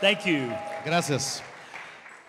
Thank you. Gracias.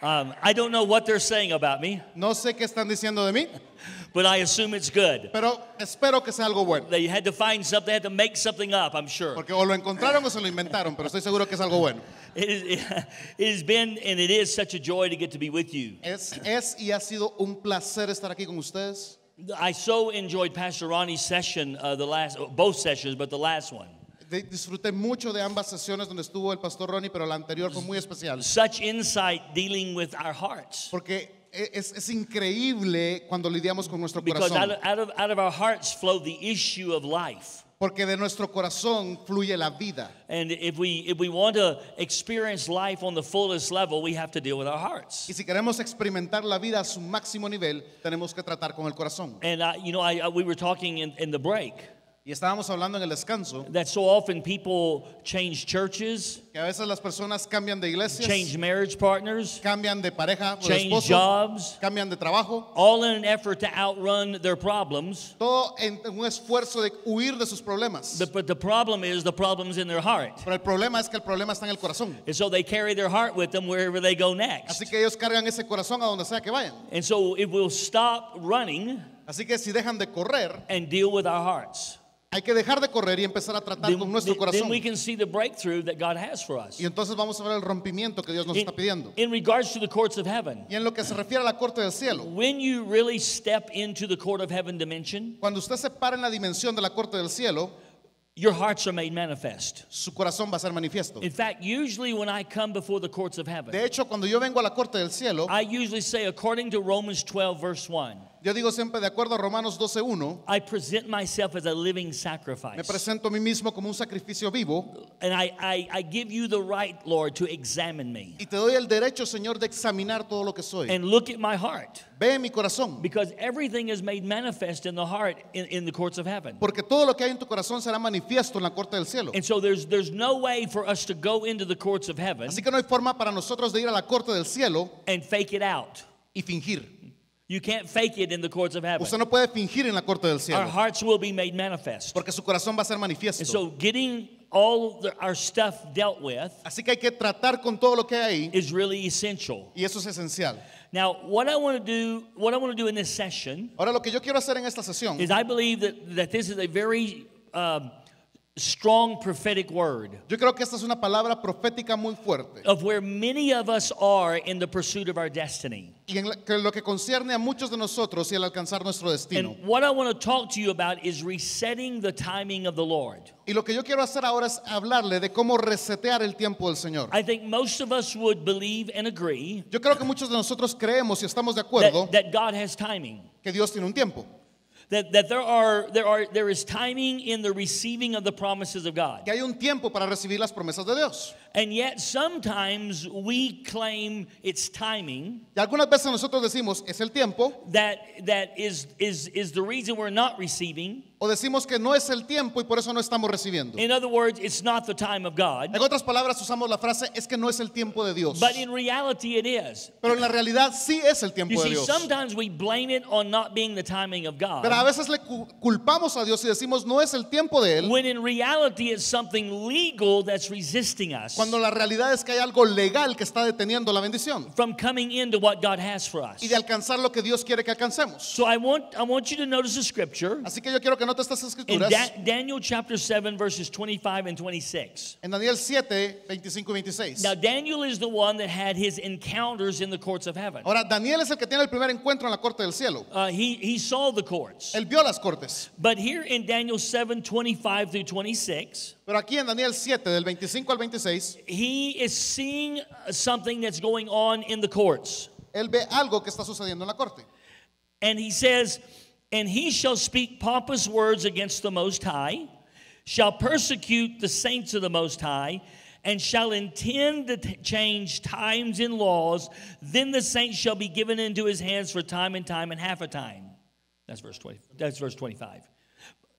Um, I don't know what they're saying about me, No sé qué están diciendo de mí, but I assume it's good. pero espero que sea algo bueno. They had to find something, they had to make something up, I'm sure. Porque o lo encontraron o se lo inventaron, pero estoy seguro que es algo bueno. It, is, it has been and it is such a joy to get to be with you. Es, es y ha sido un placer estar aquí con ustedes. I so enjoyed Pastor Ronnie's session, uh, the last, both sessions, but the last one. Disfruté mucho de ambas sesiones donde estuvo el pastor Ronnie, pero la anterior fue muy especial. Such insight dealing with our hearts. Porque e- es, es increíble cuando lidiamos con nuestro corazón. of, out, of, out of our hearts flow the issue of life. Porque de nuestro corazón fluye la vida. And if we, if we want to experience life on the fullest level, we have to deal with our hearts. Y si queremos experimentar la vida a su máximo nivel, tenemos que tratar con el corazón. And I, you know, I, I- we were talking in, in the break Y estábamos hablando en el descanso that so often people change churches, que a veces las personas cambian de iglesias, change marriage partners, cambian de pareja o de change esposo, jobs, cambian de trabajo, all in an effort to outrun their problems. todo en un esfuerzo de huir de sus problemas. But, but the problem is the problem's in their heart. Pero el problema es que el problema está en el corazón. And so they carry their heart with them wherever they go next. Así que ellos cargan ese corazón a donde sea que vayan. And so if we'll stop running Así que si dejan de correr, and deal with our hearts, hay que dejar de correr y empezar a tratar then, con nuestro then corazón. we can see the breakthrough that God has for us. Y entonces vamos a ver el rompimiento que Dios nos In, está pidiendo. in regards to the courts of heaven, Y en lo que se refiere a la corte del cielo, when you really step into the court of heaven dimension, cuando usted se para en la dimensión de la corte del cielo, your hearts are made manifest. su corazón va a ser manifiesto. In fact, usually when I come before the courts of heaven, De hecho, cuando yo vengo a la corte del cielo, I usually say, according to Romans 12, verse 1, yo digo siempre de acuerdo a Romanos 12.1, I present myself as a living me sacrifice. presento a mí mismo como un sacrificio vivo And I, I, I give you the right, Lord, to examine me y te doy el derecho, Señor, de examinar todo lo que soy. and look at my heart. Ve mi corazón, Because everything is made manifest in the heart in, in the courts of heaven. porque todo lo que hay en tu corazón será manifiesto en la corte del cielo. And so there's, there's no way for us to go into the courts of heaven Así que no hay forma para nosotros de ir a la corte del cielo and fake it out. y fingir. You can't fake it in the courts of heaven. Usted no puede fingir en la corte del Our hearts will be made manifest. porque su corazón va a ser And so getting all the, our stuff dealt with Así que hay que tratar con todo lo que hay ahí is really essential. y eso es esencial. Now, what I want to do, what I want to do in this session Ahora lo que yo quiero hacer en esta sesión is I believe that, that this is a very um, strong prophetic word Yo creo que esta es una palabra profética muy fuerte. of where many of us are in the pursuit of our destiny. Y en lo que concierne a muchos de nosotros y al alcanzar nuestro destino. And what I want to talk to you about is resetting the timing of the Lord. Y lo que yo quiero hacer ahora es hablarle de cómo resetear el tiempo del Señor. I think most of us would believe and agree Yo creo que muchos de nosotros creemos y estamos de acuerdo that, that God has timing. que Dios tiene un tiempo. That, that there are there are there is timing in the receiving of the promises of God. Que hay un tiempo para recibir las promesas de Dios. And yet sometimes we claim it's timing Y algunas veces nosotros decimos es el tiempo that that is is is the reason we're not receiving. o decimos que no es el tiempo y por eso no estamos recibiendo. In other words, it's not the time of God. En otras palabras usamos la frase es que no es el tiempo de Dios. But in reality it is. Pero en la realidad sí es el You tiempo de see, Dios. sometimes we blame it on not being the timing of God. Pero a veces le cu- culpamos a Dios y decimos no es el tiempo de Él, When in reality it's something legal that's resisting us cuando la realidad es que hay algo legal que está deteniendo la bendición from coming into what God has for us. y de alcanzar lo que Dios quiere que alcancemos. So I want I want you to notice the scripture Así que yo quiero que notes estas in escrituras Da- Daniel chapter 7 verses 25 and 26. en Daniel 7, 25 y 26. Now Daniel is the one that had his encounters in the courts of heaven. Ahora, Daniel es el que tiene el primer encuentro en la corte del cielo. Uh, he he saw the courts. Él vio las cortes. But here in Daniel 7 25 through 26, Pero aquí en Daniel 7, del 25 al 26, he is seeing something that's going on in the courts. él ve algo que está sucediendo en la corte. And he says, And he shall speak pompous words against the Most High, shall persecute the saints of the Most High, and shall intend to change times and laws. Then the saints shall be given into his hands for time and time and half a time. That's verse 20. That's verse 25.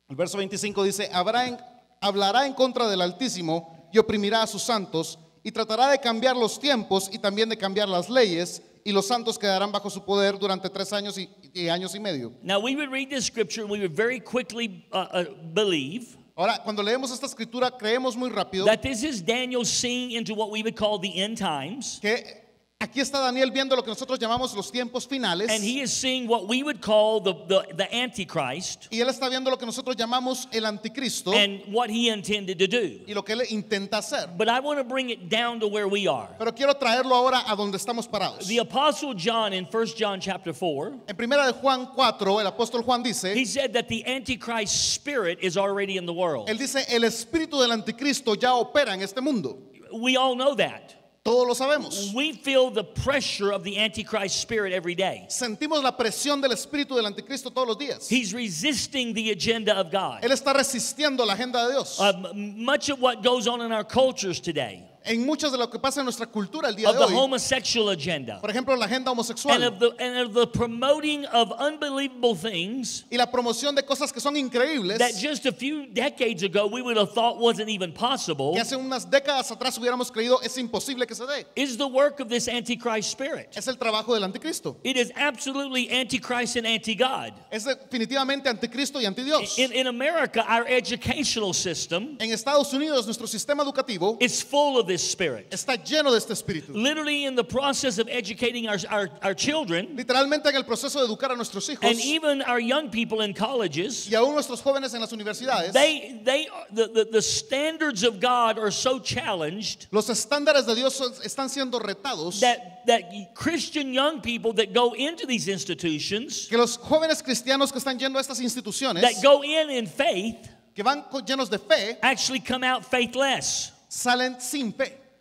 El verso 25 dice, "Habrá hablará en contra del Altísimo y oprimirá a sus santos y tratará de cambiar los tiempos y también de cambiar las leyes y los santos quedarán bajo su poder durante tres años y, y años y medio. Now we would read this scripture and we would very quickly uh, uh, believe Ahora, cuando leemos esta escritura, creemos muy rápido that this is Daniel seeing into what we would call the end times. que aquí está Daniel viendo lo que nosotros llamamos los tiempos finales. And he is seeing what we would call the, the, the Antichrist Y él está viendo lo que nosotros llamamos el anticristo and what he intended to do. y lo que él intenta hacer. But I want to bring it down to where we are. Pero quiero traerlo ahora a donde estamos parados. The Apostle John in 1 John chapter 4, En primera de Juan 4, el apóstol Juan dice, he said that the Antichrist spirit is already in the world. él dice, el espíritu del anticristo ya opera en este mundo. We all know that. Todos lo sabemos. We feel the pressure of the Antichrist spirit every day. Sentimos la presión del espíritu del anticristo todos los días. He's resisting the agenda of God. Él está resistiendo la agenda de Dios. Uh, much of what goes on in our cultures today, En muchas de lo que pasa en nuestra cultura el día of de the hoy, homosexual agenda, por ejemplo, la agenda and homosexual of the, and of the promoting of unbelievable things y la promoción de cosas que son increíbles that just a few decades ago we would have thought wasn't even possible, que hace unas décadas atrás hubiéramos creído es imposible que se dé. is the work of this Antichrist spirit. Es el trabajo del anticristo. It is absolutely Antichrist and anti God. Es definitivamente anticristo y antidios. In, in America, our educational system En Estados Unidos, nuestro sistema educativo is full of this spirit. está lleno de este espíritu. Literally, in the process of educating our, our, our children Literalmente en el proceso de educar a nuestros hijos and even our young people in colleges, y aún nuestros jóvenes en las universidades, they, they, the, the, the standards of God are so challenged los estándares de Dios están siendo retados that, that Christian young people that go into these institutions, que los jóvenes cristianos que están yendo a estas instituciones, that go in in faith, que van llenos de fe, actually come out faithless. Salen sin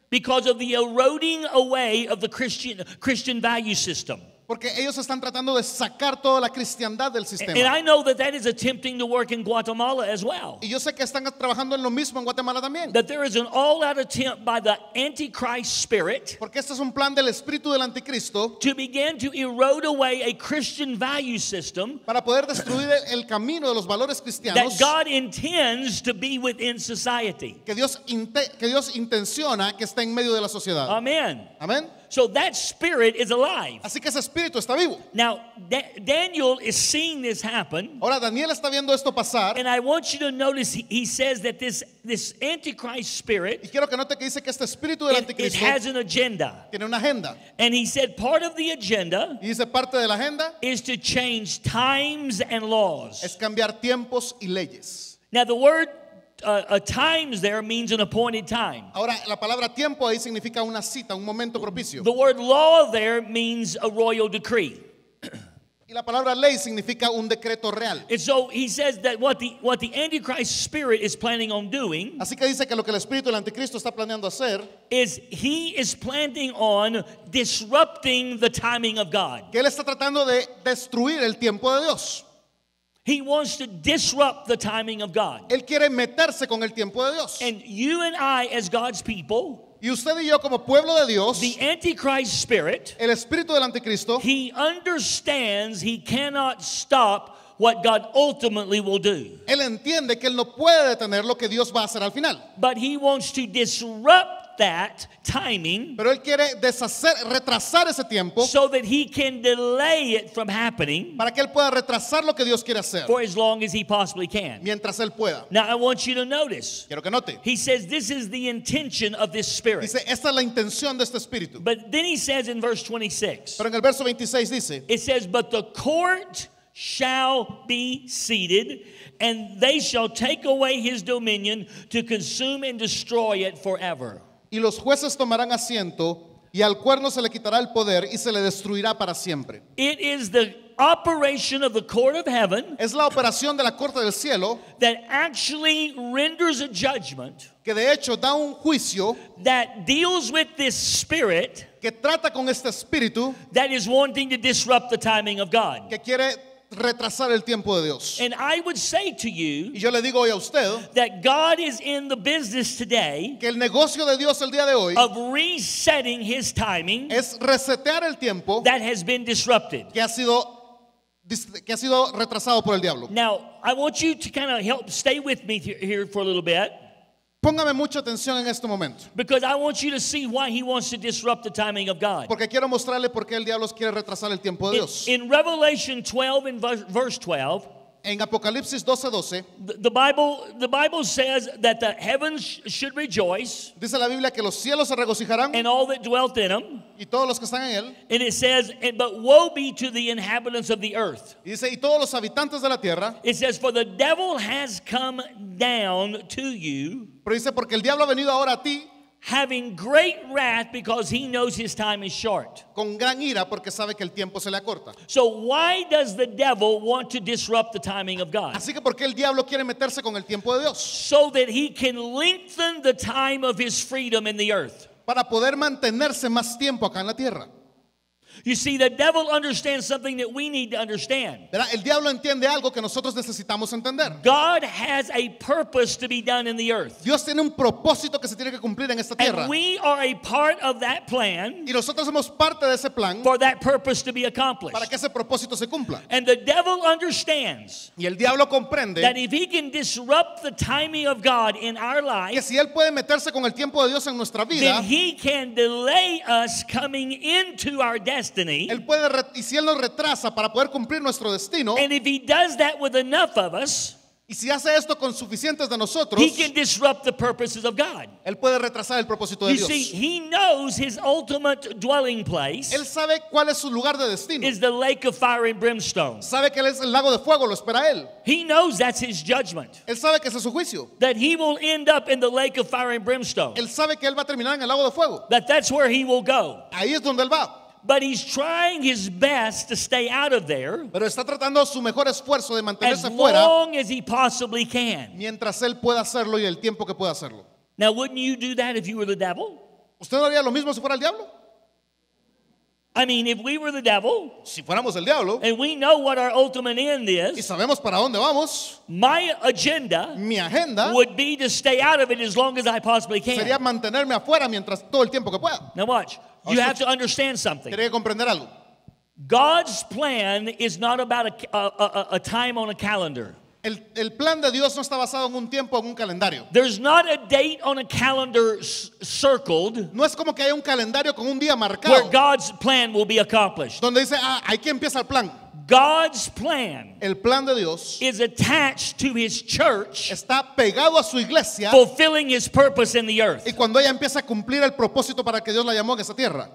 because of the eroding away of the Christian Christian value system. Porque ellos están tratando de sacar toda la cristiandad del And sistema. I know that that is attempting to work in Guatemala as well. Y yo sé que están trabajando en lo mismo en Guatemala también. That there is an all-out attempt by the Antichrist spirit Porque este es un plan del espíritu del anticristo to begin to erode away a Christian value system para poder destruir el camino de los valores that cristianos God intends to be within society. que Dios, que Dios intenciona que esté en medio de la sociedad. Amen. Amén. So that spirit is alive. Así que ese espíritu está vivo. Now, Da- Daniel is seeing this happen. Ahora Daniel está viendo esto pasar And I want you to notice he, he says that this, this Antichrist y spirit, quiero que note que dice que este espíritu del it, it has an agenda. tiene una agenda. And he said part of the agenda Y dice parte de la agenda is to change times and laws. es cambiar tiempos y leyes. Now, the word uh, uh, times there means an appointed time. Ahora la palabra tiempo ahí significa una cita, un momento propicio. The word law there means a royal decree. Y la palabra ley significa un decreto real. And so he says that what the, what the Antichrist spirit is planning on doing Así que dice que lo que el espíritu del anticristo está planeando hacer, is he is planning on disrupting the timing of God. que él está tratando de destruir el tiempo de Dios. He wants to disrupt the timing of God. Él quiere meterse con el tiempo de Dios. And you and I, as God's people, Y usted y yo como pueblo de Dios, the Antichrist spirit, el espíritu del anticristo, he understands he cannot stop what God ultimately will do. él entiende que él no puede detener lo que Dios va a hacer al final. But he wants to disrupt that timing Pero él quiere deshacer, retrasar ese tiempo so that he can delay it from happening para que él pueda retrasar lo que Dios quiere hacer for as long as he possibly can. mientras él pueda. Now, I want you to notice. Quiero que note. He says this is the intention of this spirit. Dice, esta es la intención de este espíritu. But then he says in verse 26, Pero en el verso 26 dice, it says, But the court shall be seated, and they shall take away his dominion to consume and destroy it forever. Y los jueces tomarán asiento y al cuerno se le quitará el poder y se le destruirá para siempre. It is the operation of the court of heaven Es la operación de la corte del cielo that actually renders a judgment que de hecho da un juicio that deals with this spirit que trata con este espíritu that is wanting to disrupt the timing of God. que quiere retrasar el tiempo de Dios. And I would say to you Y yo le digo hoy a usted that God is in the business today que el negocio de Dios el día de hoy of resetting his timing es resetear el tiempo that has been disrupted. que ha sido que ha sido retrasado por el diablo. Now, I want you to kind of help stay with me he- here for a little bit Póngame mucha atención en este momento, because I want you to see why he wants to disrupt the timing of God. porque quiero mostrarle por qué el diablo quiere retrasar el tiempo de In, Dios. in Revelation 12 and verse verse 12, En Apocalipsis 12:12 the the Bible, the Bible says that the heavens sh- should rejoice dice la Biblia que los cielos se regocijarán and all that dwelt in them. y todos los que están en él. And it says, "And- but woe be to the inhabitants of the earth. Y dice, y todos los habitantes de la tierra. It says, for the devil has come down to you, Pero dice, porque el diablo ha venido ahora a ti having great wrath because he knows his time is short. con gran ira porque sabe que el tiempo se le acorta. So why does the devil want to disrupt the timing of God? Así que porque el diablo quiere meterse con el tiempo de Dios So that he can lengthen the time of his freedom in the earth. para poder mantenerse más tiempo acá en la tierra. You see, the devil understands something that we need to understand. ¿Verdad? El diablo entiende algo que nosotros necesitamos entender. God has a purpose to be done in the earth. Dios tiene un propósito que se tiene que cumplir en esta tierra. And we are a part of that plan Y nosotros somos parte de ese plan for that purpose to be accomplished. para que ese propósito se cumpla. And the devil understands Y el diablo that if he can disrupt the timing of God in our life. que si él puede meterse con el tiempo de Dios en nuestra vida, then he can delay us coming into our destiny. Él puede y si él nos retrasa para poder cumplir nuestro destino, And if he does that with enough of us, y si hace esto con suficientes de nosotros, he can disrupt the purposes of God. él puede retrasar el propósito de You see, Dios. he knows his ultimate dwelling place Él sabe cuál es su lugar de destino. is the lake of fire and brimstone. Sabe que él es el lago de fuego, lo espera él. He knows that's his judgment, Él sabe que ese es su juicio. that he will end up in the lake of fire and brimstone, Él sabe que él va a terminar en el lago de fuego. that that's where he will go. Ahí es donde él va. But he's trying his best to stay out of there Pero está tratando su mejor esfuerzo de as mantenerse fuera long as he possibly can. mientras él pueda hacerlo y el tiempo que pueda hacerlo. Now, wouldn't you do that if you were the devil? ¿Usted no haría lo mismo si fuera el diablo? I mean, if we were the devil Si fuéramos el diablo and we know what our ultimate end is, y sabemos para dónde vamos, my agenda mi agenda would be to stay out of it as long as I possibly can. sería mantenerme afuera mientras todo el tiempo que pueda. Now, watch. You have to understand something. Tiene que comprender algo. God's plan is not about a, a, a, a time on a calendar. El, el plan de Dios no está basado en un tiempo, en un calendario. There's not a date on a calendar circled No es como que haya un calendario con un día where marcado God's plan will be accomplished. donde dice, ah, aquí empieza el plan. God's plan El plan de Dios is attached to his church está pegado a su iglesia fulfilling his purpose in the earth. y cuando ella empieza a cumplir el propósito para que Dios la llamó en esa tierra.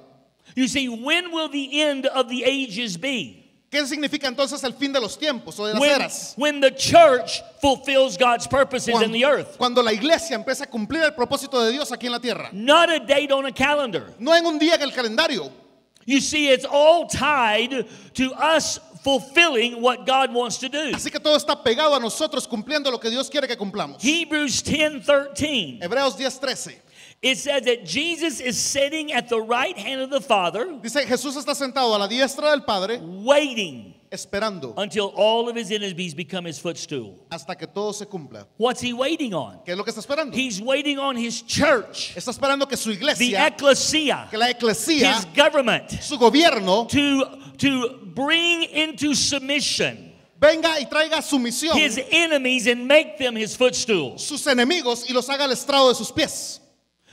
You see, when will the end of the ages be? ¿Qué significa entonces el fin de los tiempos o de las When, eras? when the church fulfills God's purposes in the earth. cuando la iglesia empieza a cumplir el propósito de Dios aquí en la tierra. Not a date on a calendar. No en un día en el calendario. You see, it's all tied to us fulfilling what God wants to do. Así que todo está pegado a nosotros cumpliendo lo que Dios quiere que cumplamos. Hebrews 10 13. Hebreos 10:13. It says that Jesus is sitting at the right hand of the Father, Dice, Jesús está sentado a la diestra del Padre waiting esperando until all of his enemies become his footstool. hasta que todo se cumpla. What's he waiting on? ¿Qué es lo que está esperando? He's waiting on his church, Está esperando que su iglesia. the ecclesia, que la eclesía, his government, su gobierno, to, to bring into submission venga y traiga sumisión his enemies and make them his footstools. sus enemigos y los haga al estrado de sus pies.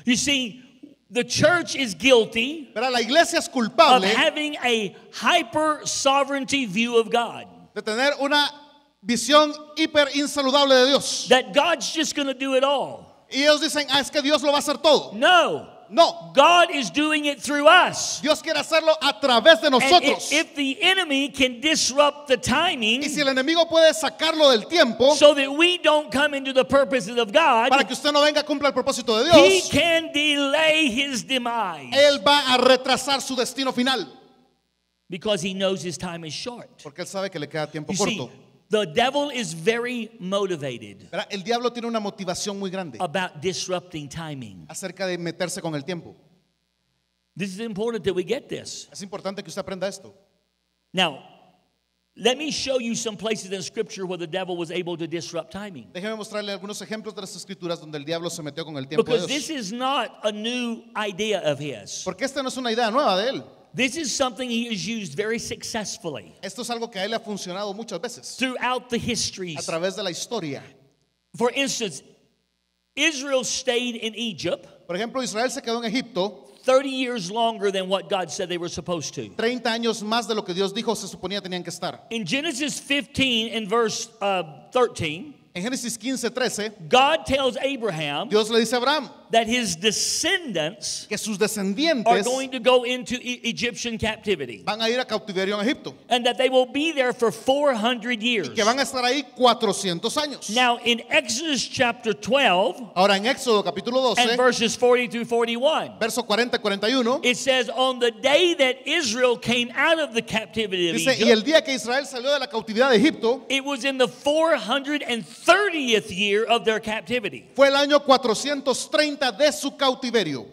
You see, the church is guilty Pero la iglesia es of culpable having a hyper sovereignty view of God. de tener una visión hiper insaludable de Dios. That God's just going to do it all. Y ellos dicen, ah, es que Dios lo va a hacer todo. No, No, God is doing it through us. Dios quiere hacerlo a través de nosotros. if, if the enemy can disrupt the timing Y si el enemigo puede sacarlo del tiempo so that we don't come into the purposes of God, para que usted no venga a cumplir el propósito de he Dios, can delay his demise Él va a retrasar su destino final. because he knows his time is short. Porque Él sabe que le queda tiempo You see, corto. The devil is very motivated ¿Verdad? El diablo tiene una motivación muy grande about disrupting timing. acerca de meterse con el tiempo. This is important that we get this. Es importante que usted aprenda esto. Now, let me show you some places in Scripture where the devil was able to disrupt timing. Déjeme mostrarle algunos ejemplos de las escrituras donde el diablo se metió con el tiempo de Because this Dios. is not a new idea of his. Porque esta no es una idea nueva de él. This is something he has used very successfully Esto es algo que a él le ha funcionado muchas veces throughout the a través de la historia. For instance, Israel stayed in Egypt Por ejemplo, Israel se quedó en Egipto 30 years longer than what God said they were supposed to. 30 años más de lo que Dios dijo se suponía tenían que estar. In Genesis 15 and verse uh, 13, En Génesis 15, 13, God tells Abraham Dios le dice a Abraham that his descendants que sus are descendientes going to go into E- Egyptian captivity van a ir a cautiverio en Egipto, and that they will be there for 400 years. que van a estar ahí 400 años. Now, in Exodus chapter 12 Ahora en Éxodo capítulo and 12, verses 40 through 41, verso 40 y 41, it says, On the day that Israel came out of the captivity of dice, y Egypt, el día que Israel salió de la cautividad de Egipto, it was in the 430th year of their captivity. fue el año 430 de su cautiverio.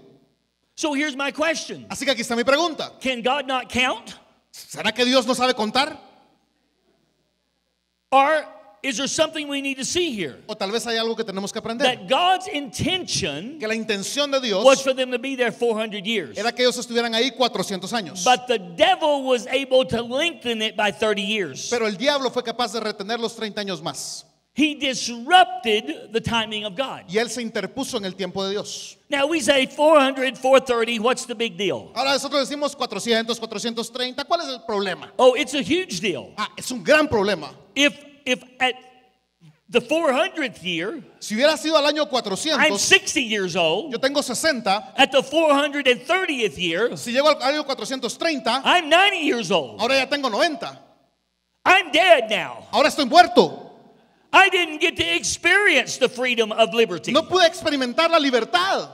So here's my question Así que aquí está mi pregunta. Can God not count? ¿Será que Dios no sabe contar? Or is there something we need to see here? O tal vez hay algo que tenemos que aprender. That God's intention Que la intención de Dios was for them to be there 400 years. era que ellos estuvieran ahí 400 años. But the devil was able to lengthen it by 30 years. Pero el diablo fue capaz de retener los 30 años más. He disrupted the timing of God. Y él se interpuso en el tiempo de Dios. Now we say 400, 430, what's the big deal? Ahora nosotros decimos 400, 430. ¿Cuál es el problema? Oh, it's a huge deal. Ah, es un gran problema. If if at the 400th year, Si hubiera sido al año 400, I'm 60 years old, yo tengo 60. at the 430th year, Si llego al año 430, I'm 90 years old. ahora ya tengo 90. I'm dead now. Ahora estoy muerto. I didn't get to experience the freedom of liberty. No pude experimentar la libertad.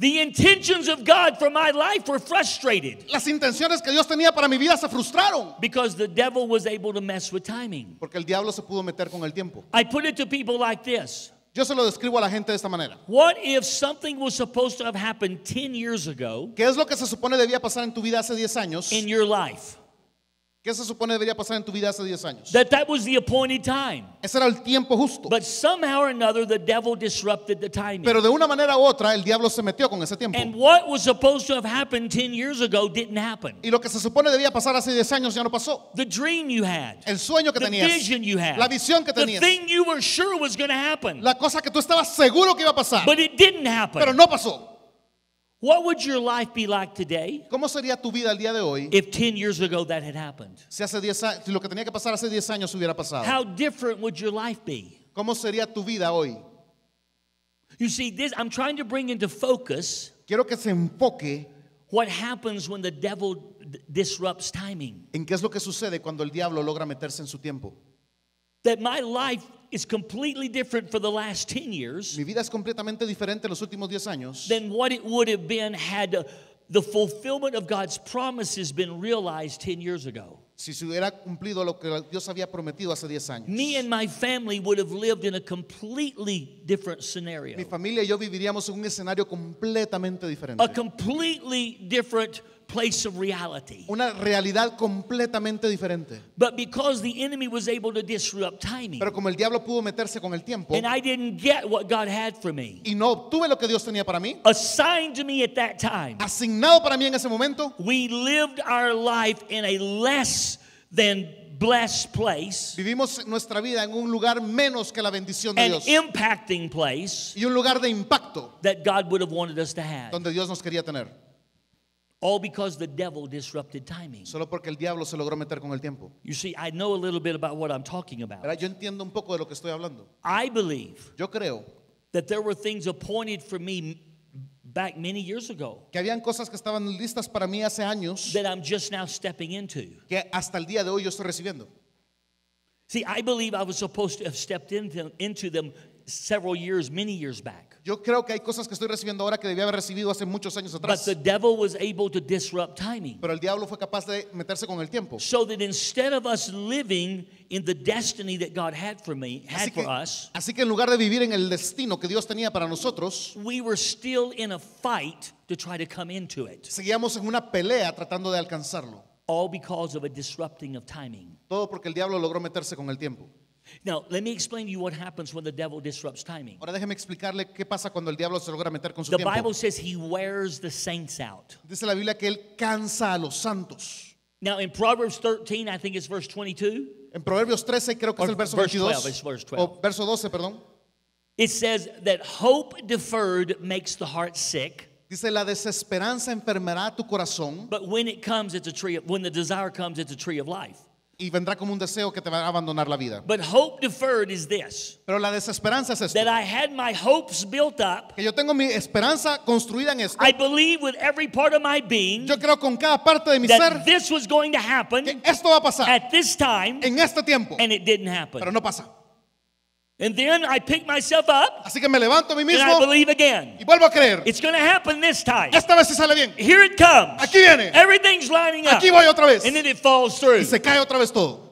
The intentions of God for my life were frustrated Las intenciones que Dios tenía para mi vida se frustraron. because the devil was able to mess with timing. Porque el diablo se pudo meter con el tiempo. I put it to people like this Yo se lo describo a la gente de esta manera. What if something was supposed to have happened 10 years ago ¿Qué es lo que se supone debía pasar en tu vida hace 10 años? in your life? ¿Qué se supone debería pasar en tu vida hace 10 años? That that was the appointed time. Ese era el tiempo justo. But somehow or another, the devil disrupted the timing. Pero de una manera u otra, el diablo se metió con ese tiempo. and what was supposed to have happened 10 years ago didn't happen. Y lo que se supone debía pasar hace 10 años ya no pasó. The dream you had, El sueño que the tenías, vision you had, la visión que the tenías, thing you were sure was going to happen, la cosa que tú estabas seguro que iba a pasar, but it didn't happen. pero no pasó. What would your life be like today ¿Cómo sería tu vida el día de hoy if 10 years ago that had happened? si, hace 10 a- si lo que tenía que pasar hace 10 años hubiera pasado? How different would your life be? ¿Cómo sería tu vida hoy? You see, this I'm trying to bring into focus Quiero que se enfoque what happens when the devil disrupts timing. en qué es lo que sucede cuando el diablo logra meterse en su tiempo. That my life is completely different for the last 10 years Mi vida es completamente diferente en los últimos 10 años than what it would have been had uh, the fulfillment of God's promises been realized 10 years ago. si se hubiera cumplido lo que Dios había prometido hace 10 años. Me and my family would have lived in a completely different Mi scenario, familia y yo viviríamos en un escenario completamente a diferente. completely different place of reality. Una realidad completamente diferente. But because the enemy was able to disrupt timing, Pero como el diablo pudo meterse con el tiempo and I didn't get what God had for me, y no obtuve lo que Dios tenía para mí, assigned to me at that time, asignado para mí en ese momento, we lived our life in a less than blessed place, vivimos nuestra vida en un lugar menos que la bendición de an Dios impacting place y un lugar de impacto that God would have wanted us to have. donde Dios nos quería tener, All because the devil disrupted timing. solo porque el diablo se logró meter con el tiempo. You see, I know a little bit about what I'm talking about. Yo entiendo un poco de lo que estoy hablando. I believe Yo creo that there were things appointed for me back many years ago que habían cosas que estaban listas para mí hace años that I'm just now stepping into. que hasta el día de hoy yo estoy recibiendo. See, I believe I was supposed to have stepped into, into them several years, many years back. Yo creo que hay cosas que estoy recibiendo ahora que debía haber recibido hace muchos años But atrás. the devil was able to disrupt timing. Pero el diablo fue capaz de meterse con el tiempo. So that instead of us living in the destiny that God had for me, Así had que, for us, así que en lugar de vivir en el destino que Dios tenía para nosotros, we were still in a fight to try to come into it. seguíamos en una pelea tratando de alcanzarlo. All because of a disrupting of timing. Todo porque el diablo logró meterse con el tiempo. Now, let me explain to you what happens when the devil disrupts timing. Ahora déjeme explicarle qué pasa cuando el diablo se logra meter con su The tiempo. Bible says he wears the saints out. Dice la Biblia que él cansa a los santos. Now, in Proverbs 13, I think it's verse 22, En Proverbios 13 creo que es el verso verse 22 12, it's verse 12. o verso 12, perdón. it says that hope deferred makes the heart sick, Dice, la desesperanza enfermará tu corazón but when it comes, it's a tree. Of, when the desire comes, it's a tree of life. Y vendrá como un deseo que te va a abandonar la vida. But hope deferred is this: Pero la desesperanza es esto. that I had my hopes built up. Que yo tengo mi esperanza construida en esto. I believe with every part of my being Yo creo con cada parte de mi that ser this was going to que happen esto va a pasar at this time, en este tiempo. and it didn't happen. Pero no pasa. And then I pick myself up Así que me levanto a mí and I mismo believe again. y vuelvo a creer. It's going to happen this time. Esta vez sí sale bien. Here it comes. Aquí viene. Everything's lining up. Aquí voy otra vez. And then it falls through. Y se cae otra vez todo.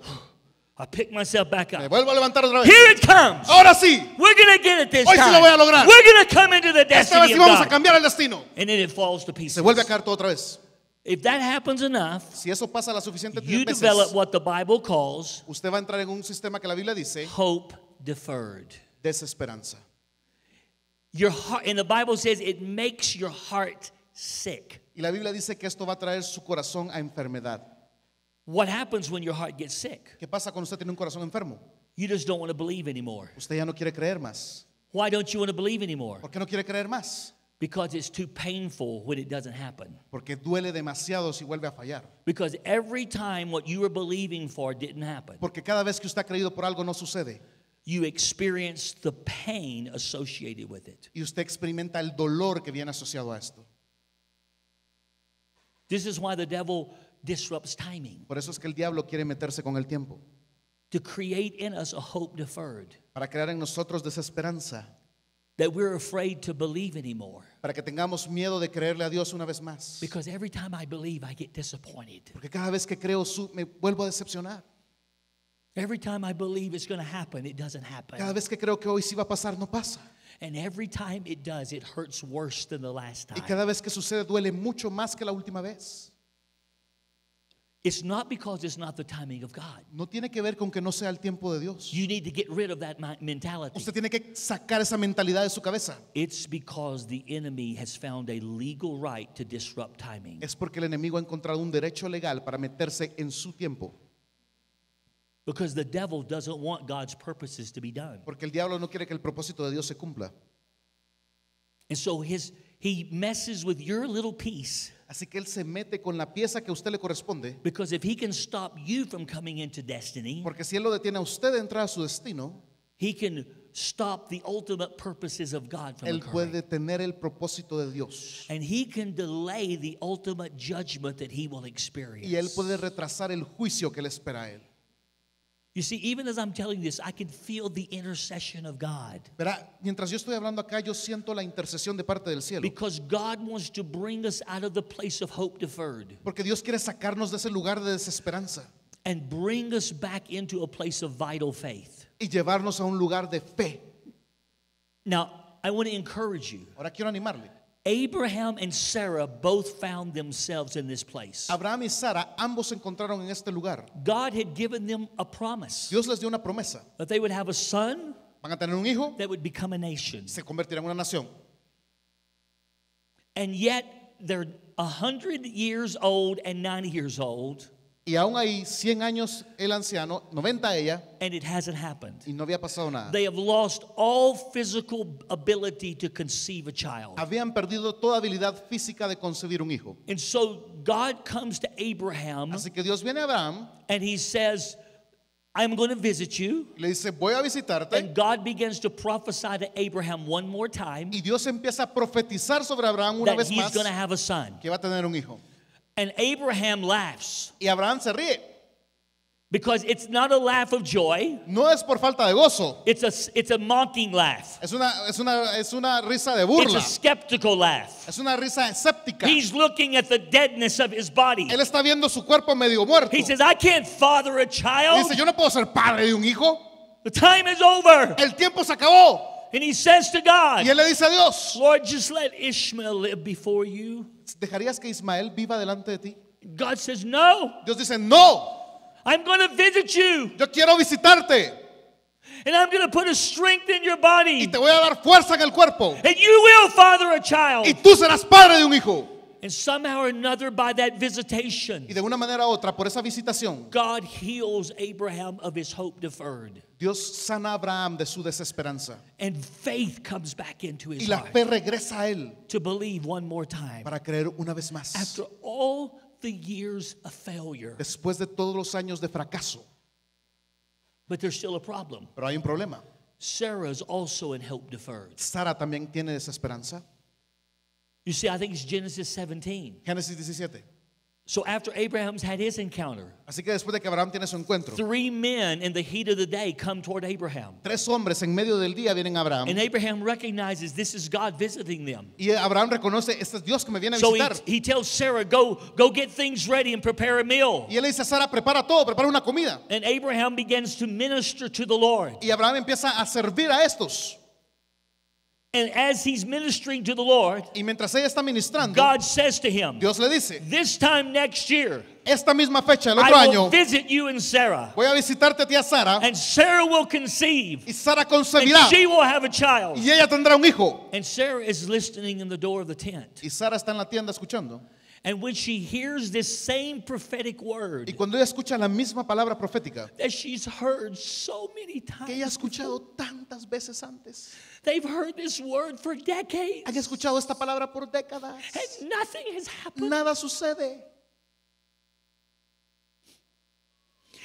I pick myself back Me up. vuelvo a levantar otra vez. Here it comes. Ahora sí. We're going to get it this Hoy sí time. lo voy a lograr. We're going to come into the Esta vez destiny sí of vamos a cambiar el destino. And then it falls to Se pieces. vuelve a caer todo otra vez. If that happens enough, Si eso pasa la suficiente you veces, develop what the Bible calls usted va a entrar en un sistema que la Biblia dice hope deferred. desesperanza. Your heart, and the Bible says it makes your heart sick. Y la Biblia dice que esto va a traer su corazón a enfermedad. What happens when your heart gets sick? ¿Qué pasa cuando usted tiene un corazón enfermo? You just don't want to believe anymore. Usted ya no quiere creer más. Why don't you want to believe anymore? ¿Por qué no quiere creer más? Because it's too painful when it doesn't happen. Porque duele demasiado si vuelve a fallar. Because every time what you were believing for didn't happen, Porque cada vez que usted ha creído por algo no sucede. You experience the pain associated with it. Y usted experimenta el dolor que viene asociado a esto. This is why the devil disrupts timing Por eso es que el diablo quiere meterse con el tiempo. to create in us a hope deferred, Para crear en nosotros desesperanza. that we're afraid to believe anymore. Para que tengamos miedo de creerle a Dios una vez más. Because every time I believe, I get disappointed. Porque cada vez que creo su- me vuelvo a decepcionar. Every time I believe it's going to happen, it doesn't Cada happen. vez que creo que hoy sí va a pasar, no pasa. And every time it does, it hurts worse than the last Y time. cada vez que sucede duele mucho más que la última vez. It's not because it's not the timing of God. No tiene que ver con que no sea el tiempo de Dios. You need to get rid of that mentality. Usted tiene que sacar esa mentalidad de su cabeza. It's because the enemy has found a legal right to disrupt timing. Es porque el enemigo ha encontrado un derecho legal para meterse en su tiempo. Because the devil doesn't want God's purposes to be done. Porque el diablo no quiere que el propósito de Dios se cumpla. And so his he messes with your little piece Así que él se mete con la pieza que a usted le corresponde. because if he can stop you from coming into destiny, Porque si él lo detiene a usted de entrar a su destino, he can stop the ultimate purposes of God from él occurring. puede detener el propósito de Dios. And he can delay the ultimate judgment that he will experience. Y él puede retrasar el juicio que le espera a él. You see, even as I'm telling this, I can feel the intercession of God. Verá, mientras yo estoy hablando acá, yo siento la intercesión de parte del cielo. Because God wants to bring us out of the place of hope deferred Porque Dios quiere sacarnos de ese lugar de desesperanza and bring us back into a place of vital faith. y llevarnos a un lugar de fe. Now, I want to encourage you. Ahora quiero animarle. Abraham and Sarah both found themselves in this place. Abraham y Sara ambos se encontraron en este lugar. God had given them a promise Dios les dio una promesa. that they would have a son Van a tener un hijo, that would become a nation. se convertirá en una nación. And yet, they're 100 years old and 90 years old, Y aún hay 100 años el anciano, 90 ella, and it hasn't happened. y no había pasado nada. They have lost all physical ability to conceive a child. Habían perdido toda habilidad física de concebir un hijo. And so God comes to Abraham Así que Dios viene a Abraham and he says, I'm going to visit you. y le dice, voy a visitarte. And God begins to prophesy to Abraham one more time Y Dios empieza a profetizar sobre Abraham una that vez he's más going to have a son. que va a tener un hijo. And Abraham laughs Y Abraham se ríe. because it's not a laugh of joy, No es por falta de gozo, it's a, it's a mocking laugh, es una, es una, es una risa de burla. it's a skeptical laugh. es una risa escéptica. He's looking at the deadness of his body. Él está viendo su cuerpo medio muerto. He says, I can't father a child. dice, yo no puedo ser padre de un hijo. The time is over. El tiempo se acabó. And he says to God, Y él le dice a Dios, Lord, just let Ishmael live before you. ¿Dejarías que Ismael viva delante de ti? God says, No, Dios dice, no, I'm going to visit you yo quiero visitarte and I'm going to put a strength in your y body te voy a dar fuerza en el cuerpo and you will father a y child. tú serás padre de un hijo. And somehow or another, by that visitation, Y de una manera u otra, por esa visitación, God heals Abraham of his hope deferred. Dios sana a Abraham de su desesperanza. And faith comes back into Y his la heart fe regresa a él to believe one more time. para creer una vez más. After all the years of failure, Después de todos los años de fracaso. but there's still a problem. Pero hay un problema. Sarah is also in hope deferred. Sara también tiene desesperanza. You see, I think it's Genesis 17. Génesis 17. So after Abraham's had his encounter, Así que después de que Abraham tiene su encuentro, three men in the heat of the day come toward Abraham. tres hombres en medio del día vienen a Abraham. And Abraham recognizes this is God visiting them. Y Abraham reconoce, este es Dios que me viene a So he, visitar. he tells Sarah, go, go get things ready and prepare a meal. Y él dice a Sara, prepara todo, prepara una comida. And Abraham begins to minister to the Lord. Y Abraham empieza a servir a estos. And as he's ministering to the Lord, Y mientras ella está ministrando, God says to him, Dios le dice, This time next year, esta misma fecha, el otro I will año, visit you and Sarah. voy a visitarte a ti a Sara And Sarah will conceive. y Sara And she will have a child. y ella tendrá un hijo. And Sarah is listening in the door of the tent. Y Sara está en la tienda escuchando. And when she hears this same prophetic Y word cuando ella escucha la misma palabra profética that she's heard so many que ella ha times, escuchado tantas veces antes, they've heard this word for decades, han escuchado esta palabra por décadas, and nothing has happened. nada sucede.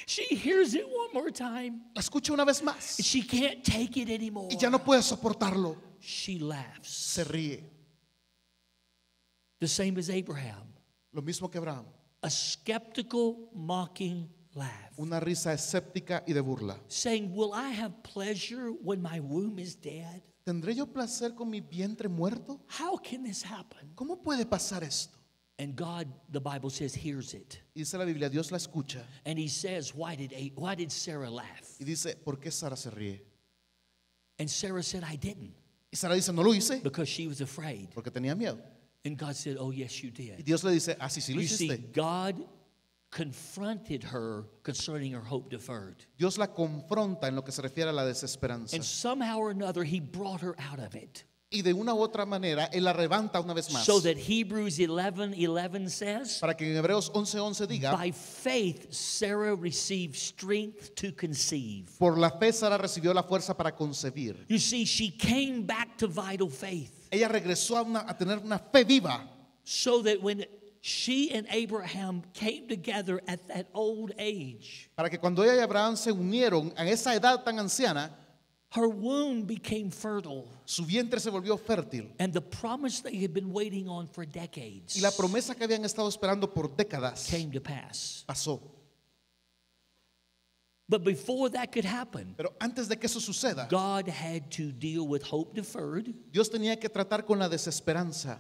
She hears it one more time. La escucha una vez más She can't take it anymore. y ya no puede soportarlo. She laughs. Se ríe. The same as Abraham. Lo mismo que Abraham. A skeptical, mocking laugh. Una risa escéptica y de burla. Saying, Will I have pleasure when my womb is dead? ¿Tendré yo placer con mi vientre muerto? How can this happen? ¿Cómo puede pasar esto? And God, the Bible says, hears it. Y dice la Biblia, Dios la escucha And he says, Why did, why did Sarah laugh? y dice, ¿por qué Sara se ríe? And Sarah said, I didn't, Y Sara dice, no lo hice because she was afraid. porque tenía miedo. And God said, Oh, yes, you Y did. Dios le dice, ah, sí, lo You see. God confronted her concerning her hope deferred. Dios la confronta en lo que se refiere a la desesperanza. And somehow or another, he brought her out of it. Y de una u otra manera, Él la levanta una vez más. So that Hebrews 11 11 says, Para que en Hebreos 11:11 diga, By faith, Sarah received strength to conceive. por la fe Sara recibió la fuerza para concebir. You see, she came back to vital faith Ella regresó a, una- a tener una fe viva. so that when she and Abraham came together at that old age, Para que cuando ella y Abraham se unieron a esa edad tan anciana, her womb became fertile. su vientre se volvió fértil. And the promise they had been waiting on for decades Y la promesa que habían estado esperando por décadas came to pass. pasó. But before that could happen, Pero antes de que eso suceda, God had to deal with hope deferred Dios tenía que tratar con la desesperanza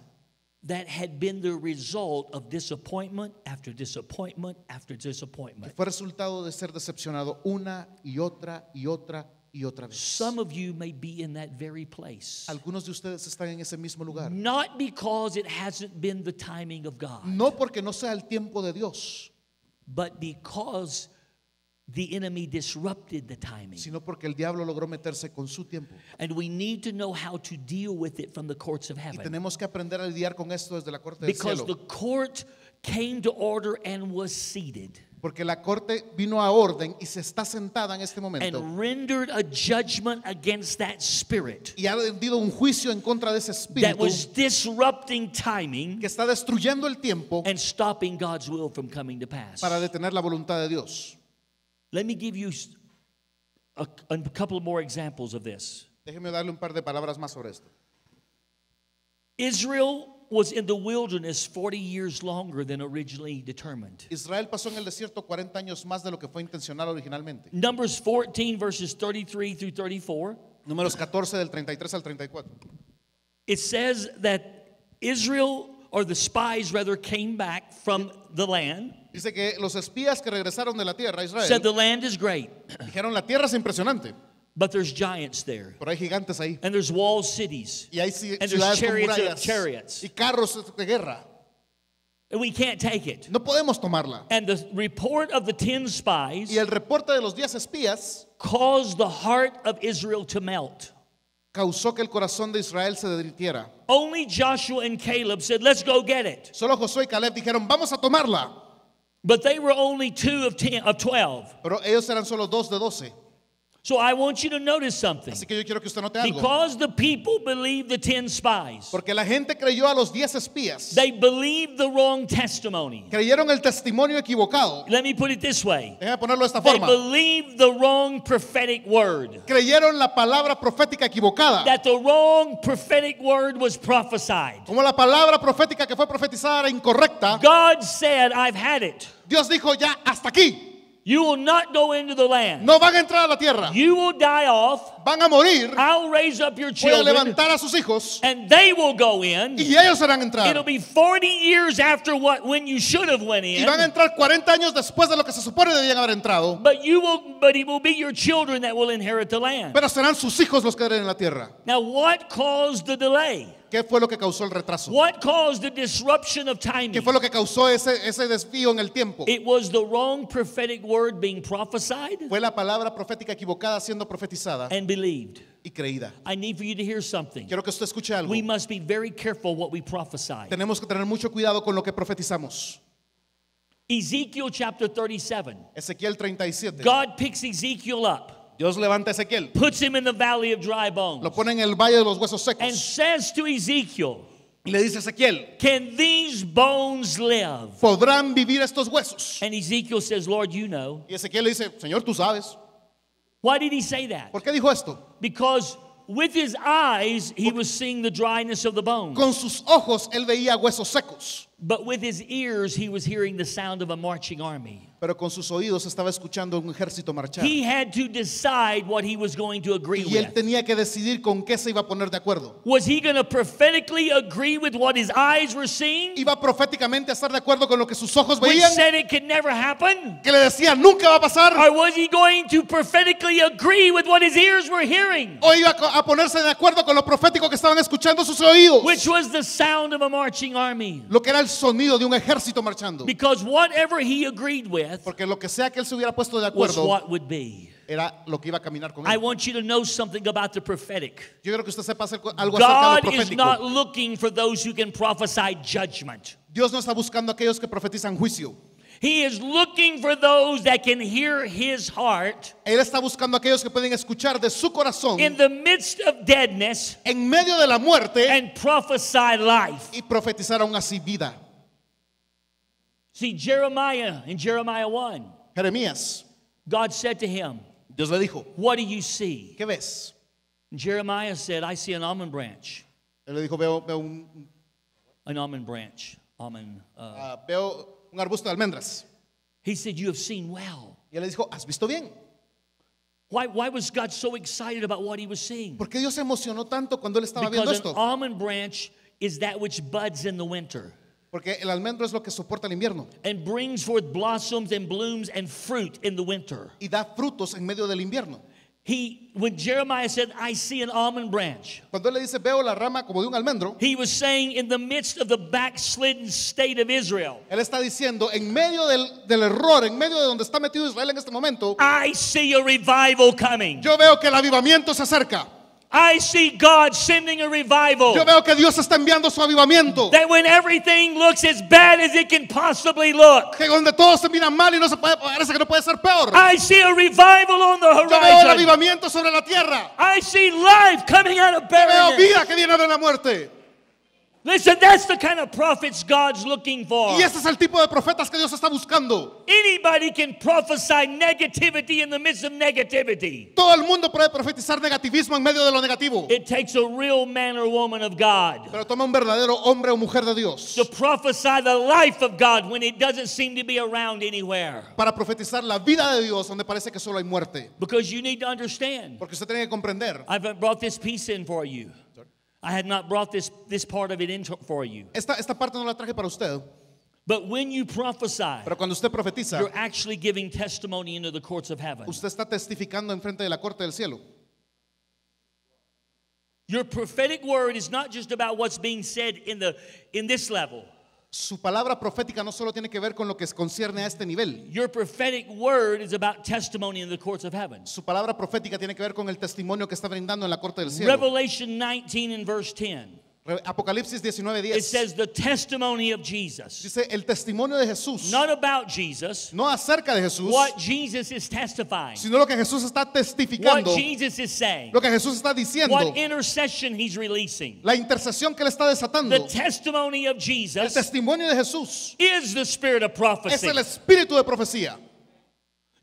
that had been the result of disappointment after disappointment after que disappointment. fue resultado de ser decepcionado una y otra y otra y otra vez. Some of you may be in that very place. Algunos de ustedes están en ese mismo lugar. Not because it hasn't been the timing of God, No porque no sea el tiempo de Dios, but because the enemy disrupted the timing. sino porque el diablo logró meterse con su tiempo. And we need to know how to deal with it from the courts of Y heaven. tenemos que aprender a lidiar con esto desde la corte del Because cielo. the court came to order and was seated Porque la corte vino a orden y se está sentada en este momento. and rendered a judgment against that spirit Y ha rendido un juicio en contra de ese that espíritu was disrupting timing que está destruyendo el tiempo and stopping God's will from coming to pass. para detener la voluntad de Dios. Let me give you a couple more examples of this. Déjeme darle un par de palabras más sobre esto. Israel was in the wilderness 40 years longer than originally determined. Israel pasó en el desierto 40 años más de lo que fue intencional originalmente. Numbers 14, verses 33 through 34, Números 14 del 33 al 34. it says that Israel, or the spies rather, came back from the land, Dice que los espías que regresaron de la tierra a said Israel the land is great, dijeron la tierra es impresionante, but there's giants there, pero hay gigantes ahí. and there's walled cities, Y hay ci- And there's ciudades con chariots of- murallas chariots. y carros de guerra. and we can't take it. No podemos tomarla. And the report of the 10 spies Y el reporte de los 10 espías caused the heart of Israel to melt. causó que el corazón de Israel se derritiera. Only Joshua and Caleb said, Let's go get it. Solo Josué y Caleb dijeron, vamos a tomarla. But they were only two of, ten, of 12. Pero ellos eran solo dos de doce. So I want you to notice something. Así que yo quiero que usted note algo. Because the people believed the 10 spies, Porque la gente creyó a los 10 espías. they believed the wrong testimony. Creyeron el testimonio equivocado. Let me put it this way Déjame ponerlo de esta they forma. believed the wrong prophetic word. Creyeron la palabra profética equivocada. That the wrong prophetic word was prophesied. Como la palabra profética que fue profetizada era incorrecta, God said, I've had it. Dios dijo ya hasta aquí. You will not go into the land. No van a entrar a la tierra. You will die off. Van a morir. I'll raise up your Voy a children, levantar a sus hijos and they will go in. y ellos serán It'll be 40 years after what when you should have went in. Y van a entrar 40 años después de lo que se supone debían haber entrado. But you will but it will be your children that will inherit the land. Pero serán sus hijos los que hereden la tierra. Now what caused the delay? ¿Qué fue lo que causó el retraso? What caused the disruption of timing? ¿Qué fue lo que causó ese, ese desvío en el tiempo? It was the wrong prophetic word being prophesied Fue la palabra profética equivocada siendo profetizada and believed. y creída. I need for you to hear something. Quiero que usted escuche algo. We must be very careful what we prophesy. Tenemos que tener mucho cuidado con lo que profetizamos. Ezekiel chapter 37. Ezequiel 37. God picks Ezekiel up, Dios levanta a Ezequiel, puts him in the valley of dry bones, lo pone en el valle de los huesos secos. and says to Ezekiel, y le dice Ezequiel, Can these bones live? ¿podrán vivir estos huesos? And Ezekiel says, Lord, you know. Y Ezequiel le dice, Señor, tú sabes. Why did he say that? ¿Por qué dijo esto? Because with his eyes, he was seeing the dryness of the bones. Con sus ojos él veía huesos secos, But with his ears, he was hearing the sound of a marching army. Pero con sus oídos estaba escuchando un ejército marchar. He had to decide what he was going to agree Y él with. tenía que decidir con qué se iba a poner de acuerdo. Was he going to prophetically agree with what his eyes were seeing? Iba proféticamente a estar de acuerdo con lo que sus ojos Which veían, said it could never happen? que le decía nunca va a pasar, Or was he going to prophetically agree with what his ears were hearing? o iba a ponerse de acuerdo con lo profético que estaban escuchando sus oídos, Which was the sound of a marching army. lo que era el sonido de un ejército marchando. Because whatever he agreed with Porque lo que sea que él se hubiera puesto de was acuerdo what would be. era lo que iba a caminar con I él. want you to know something about the prophetic. Yo quiero que usted sepa algo acerca de God lo is not looking for those who can prophesy judgment. Dios no está buscando a aquellos que profetizan juicio. He is looking for those that can hear his heart Él está buscando a aquellos que pueden escuchar de su corazón in the midst of deadness en medio de la muerte and prophesy life. y profetizar aún así vida. See, Jeremiah in Jeremiah 1, Jeremías, God said to him, Dios le dijo, What do you see? ¿qué ves? And Jeremiah said, I see an almond branch. Él le dijo, veo, veo un, An almond branch. Almond. Uh, ah, veo un arbusto de almendras. he said, You have seen well. Y él le dijo, ¿has visto bien? Why, why was God so excited about what he was seeing? ¿Por qué Dios se emocionó tanto cuando él estaba viendo Because an esto? almond branch is that which buds in the winter Porque el almendro es lo que soporta el invierno and brings forth blossoms and blooms and fruit in the winter. y da frutos en medio del invierno. He, when Jeremiah said, I see an almond branch, Cuando él le dice, veo la rama como de un almendro, he was saying, in the midst of the backslidden state of Israel, él está diciendo, en medio del, del error, en medio de donde está metido Israel en este momento, I see a revival coming. yo veo que el avivamiento se acerca. I see God sending a revival. Yo veo que Dios está enviando su avivamiento. That when everything looks as bad as it can possibly look, Que donde todo se mira mal y no se puede, parece que no puede ser peor. I see a revival on the Yo veo el horizon. avivamiento sobre la tierra. I see life coming out of Yo veo vida que viene de la muerte. Listen, that's the kind of prophets God's looking for. Y ese es el tipo de profetas que Dios está buscando. Anybody can prophesy negativity in the midst of negativity. Todo el mundo puede profetizar negativismo en medio de lo negativo. It takes a real man or woman of God Pero toma un verdadero hombre o mujer de Dios to prophesy the life of God when it doesn't seem to be around anywhere. para profetizar la vida de Dios donde parece que solo hay muerte. Because you need to understand. Porque usted tiene que comprender. I haven't brought this piece in for you. I had not brought this, this part of it in for you. Esta, esta parte no la traje para usted. But when you prophesy, Pero cuando usted profetiza, you're actually giving testimony into the courts of heaven. usted está testificando enfrente de la corte del cielo. Your prophetic word is not just about what's being said in, the, in this level. Su palabra profética no solo tiene que ver con lo que concierne a este nivel. Your prophetic word is about testimony in the courts of heaven. Su palabra profética tiene que ver con el testimonio que está brindando en la corte del cielo. Revelation 19 and verse 10. Apocalipsis 19:10 It says the testimony of Jesus. dice el testimonio de Jesús, Not about Jesus, no acerca de Jesús, what Jesus is testifying, sino lo que Jesús está what testificando, Jesus is saying, lo que Jesús está diciendo, what intercession he's releasing. la intercesión que le está The desatando. testimony of El Jesus testimonio de Jesús is the spirit of es prophecy. el espíritu de profecía.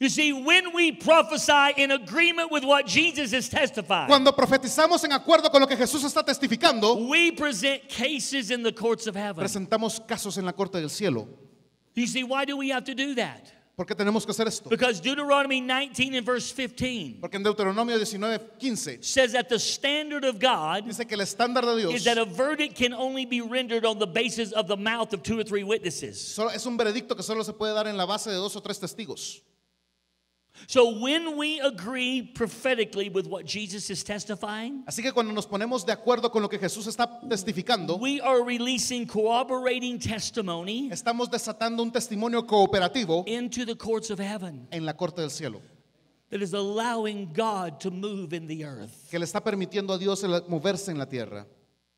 You see, when we prophesy in agreement with what Jesus is testifying, Cuando profetizamos en acuerdo con lo que Jesús está testificando, we present cases in the courts of heaven. presentamos casos en la corte del cielo. You see, why do we have to do that? ¿Por qué tenemos que hacer esto? Because Deuteronomy 19 and verse 15 Porque en Deuteronomio 19:15 says that the standard of God dice que el estándar de Dios is that a verdict can only be rendered on the basis of the mouth of two or three witnesses. solo- es un veredicto que solo se puede dar en la base de dos o tres testigos. So when we agree prophetically with what Jesus is testifying, Así que cuando nos ponemos de acuerdo con lo que Jesús está testificando, we are releasing corroborating testimony estamos desatando un testimonio cooperativo into the courts of heaven en la corte del cielo, that is allowing God to move in the earth. que le está permitiendo a Dios moverse en la tierra.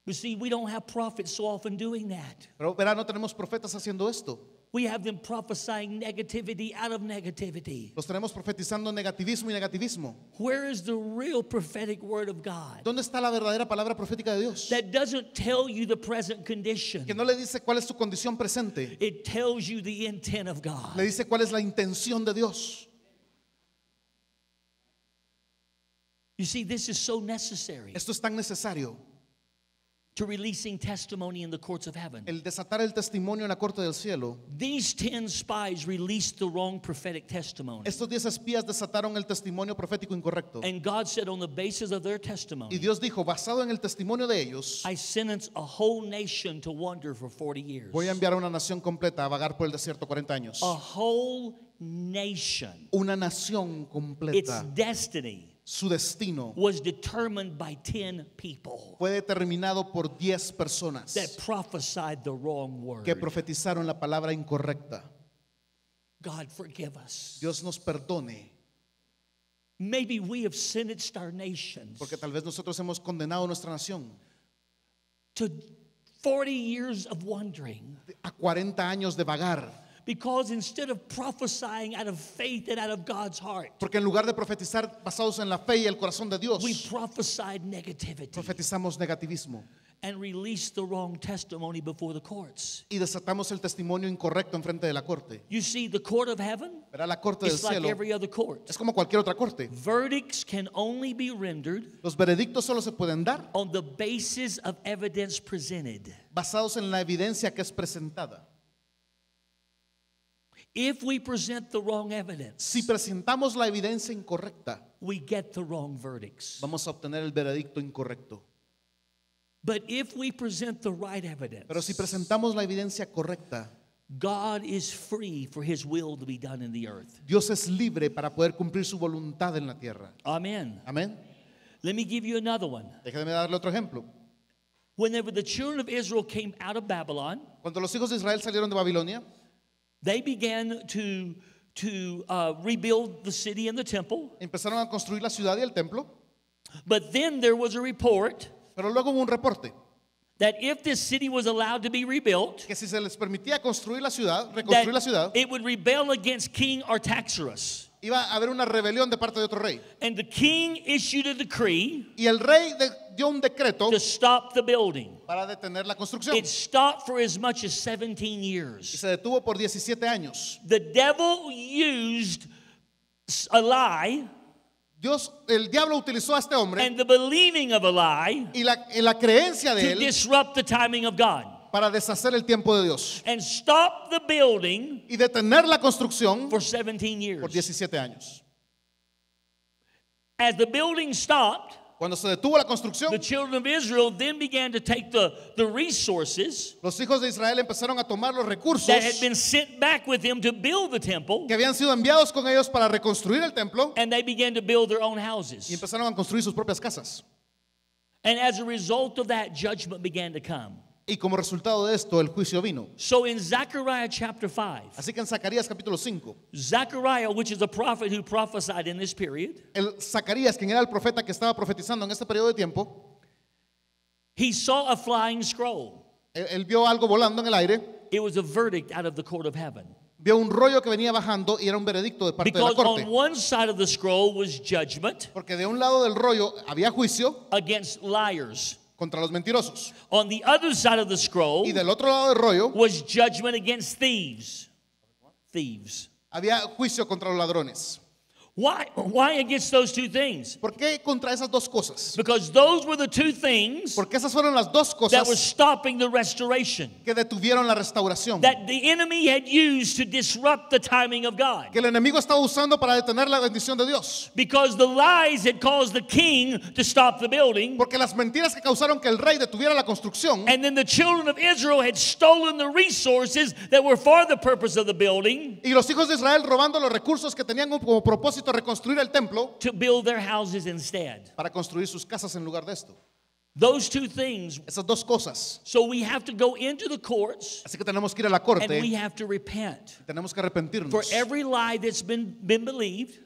You see, we don't have prophets so often doing that. Pero verá, no tenemos profetas haciendo esto. We have them prophesying negativity out of negativity. Los tenemos profetizando negativismo y negativismo. Where is the real prophetic word of God ¿Dónde está la verdadera palabra profética de Dios? that doesn't tell you the present condition? Que no le dice cuál es su condición presente, It tells you the intent of God. le dice cuál es la intención de Dios. You see, this is so necessary Esto es tan necesario, to releasing testimony in the courts of heaven. el desatar el testimonio en la corte del cielo. These 10 spies released the wrong prophetic testimony. Estos diez espías desataron el testimonio profético incorrecto. And God said, on the basis of their Y testimony, Dios dijo, basado en el testimonio de ellos, I sentence a whole nation to wander for 40 years. voy a enviar a una nación completa a vagar por el desierto 40 años. A whole nation. Una nación Its completa. destiny Su destino was determined by 10 people fue determinado por 10 personas that prophesied the wrong word. que profetizaron la palabra incorrecta. God forgive us. Dios nos perdone, Maybe we have sentenced our nations porque tal vez nosotros hemos condenado nuestra nación to 40 years of wandering a 40 años de vagar. Because instead of prophesying out of faith and out of God's heart, Porque en lugar de profetizar basados en la fe y el corazón de Dios, we prophesied negativity profetizamos negativismo and released the wrong testimony before the courts. y desatamos el testimonio incorrecto en frente de la corte. You see, the court of heaven Verá, la corte del is like cielo every other court. es como cualquier otra corte. Verdicts can only be rendered Los veredictos solo se pueden dar on the basis of evidence presented. basados en la evidencia que es presentada. If we present the wrong evidence, Si presentamos la evidencia incorrecta, we get the wrong verdicts. vamos a obtener el veredicto incorrecto. But if we present the right evidence, Pero si presentamos la evidencia correcta, God is free for his will to be done in the earth. Dios es libre para poder cumplir su voluntad en la tierra. Amen. Amén. Let me give you another one. Déjeme darle otro ejemplo. Whenever the children of Israel came out of Babylon, Cuando los hijos de Israel salieron de Babilonia, they began to, to uh, rebuild the city and the temple. empezaron a construir la ciudad y el templo, But then there was a report pero luego hubo un reporte that if this city was allowed to be rebuilt, que si se les permitía construir la ciudad, reconstruir la ciudad, it would rebel against King Artaxerxes. iba a haber una rebelión de parte de otro rey. And the king issued a decree Y el rey de- dio un decreto to stop the building. para detener la construcción. It stopped for as much as 17 Y years. se detuvo por 17 años. The devil used a lie Dios, el diablo utilizó a este hombre and the believing of a lie y la, y la creencia de to él disrupt the timing of God para deshacer el tiempo de Dios and stop the building y detener la construcción for 17 por years. 17 años. As the building stopped, Cuando se detuvo la construcción, the children of Israel then began to take the, the resources los hijos de Israel empezaron a tomar los recursos that had been sent back with them to build the temple que habían sido enviados con ellos para reconstruir el templo and they began to build their own y houses. empezaron a construir sus propias casas. And as a result of that, judgment began to come. Y como resultado de esto, el juicio vino. So in Zechariah chapter 5, Así que en Zacarías capítulo 5, Zechariah, which is a prophet who prophesied in this period, el Zacarías, quien era el profeta que estaba profetizando en este periodo de tiempo, he saw a flying scroll. Él, él vio algo volando en el aire, It was a verdict out of the court of heaven. vio un rollo que venía bajando y era un veredicto de parte de la Because corte. on one side of the scroll was judgment Porque de un lado del rollo había juicio against liars. Contra los mentirosos. On the other side of the scroll Y del otro lado del rollo was judgment against thieves. Thieves. había juicio contra los ladrones. Why, why against those two things? ¿Por qué contra esas dos cosas? Because those were the two things Porque esas fueron las dos that were cosas stopping the restoration que detuvieron la restauración. that the enemy had used to disrupt the timing of God. Que el enemigo estaba usando para detener la bendición de Dios. Because the lies had caused the king to stop the building, Porque las mentiras que causaron que el rey detuviera la construcción and then the children of Israel had stolen the resources that were for the purpose of the building y los hijos de Israel robando los recursos que tenían como propósito reconstruir el templo to build their houses instead. para construir sus casas en lugar de esto. Those two things. Esas dos cosas. So we have to go into the courts Así que tenemos que ir a la corte. and we have to repent tenemos que arrepentirnos. for every lie that's been, been believed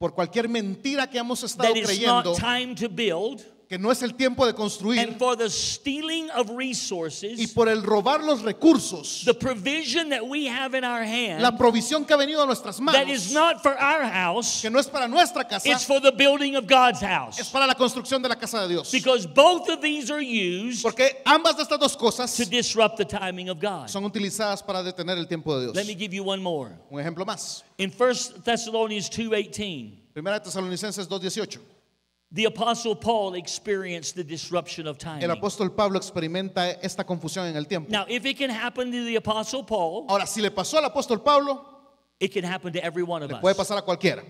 por cualquier mentira que hemos estado that it's not time to build que no es el tiempo de and construir for the stealing of y resources, por el robar los recursos, the provision that we have in our hand la provisión que ha venido a nuestras that is manos, not for our house, que no es para nuestra casa, it's for the building of God's es house. para la construcción de la casa de Dios. Because both of these are used Porque ambas de estas dos cosas to disrupt the timing of God. son utilizadas para detener el tiempo de Let me Dios. give you one more. Un ejemplo más. In 1 Thessalonians 2:18, Primera Tesalonicenses 2.18. the apostle Paul experienced the disruption of time. El apóstol Pablo experimenta esta confusión en el tiempo. Now, if it can happen to the apostle Paul, Ahora, si le pasó al apóstol Pablo, it can happen to every one of le puede us. pasar a cualquiera.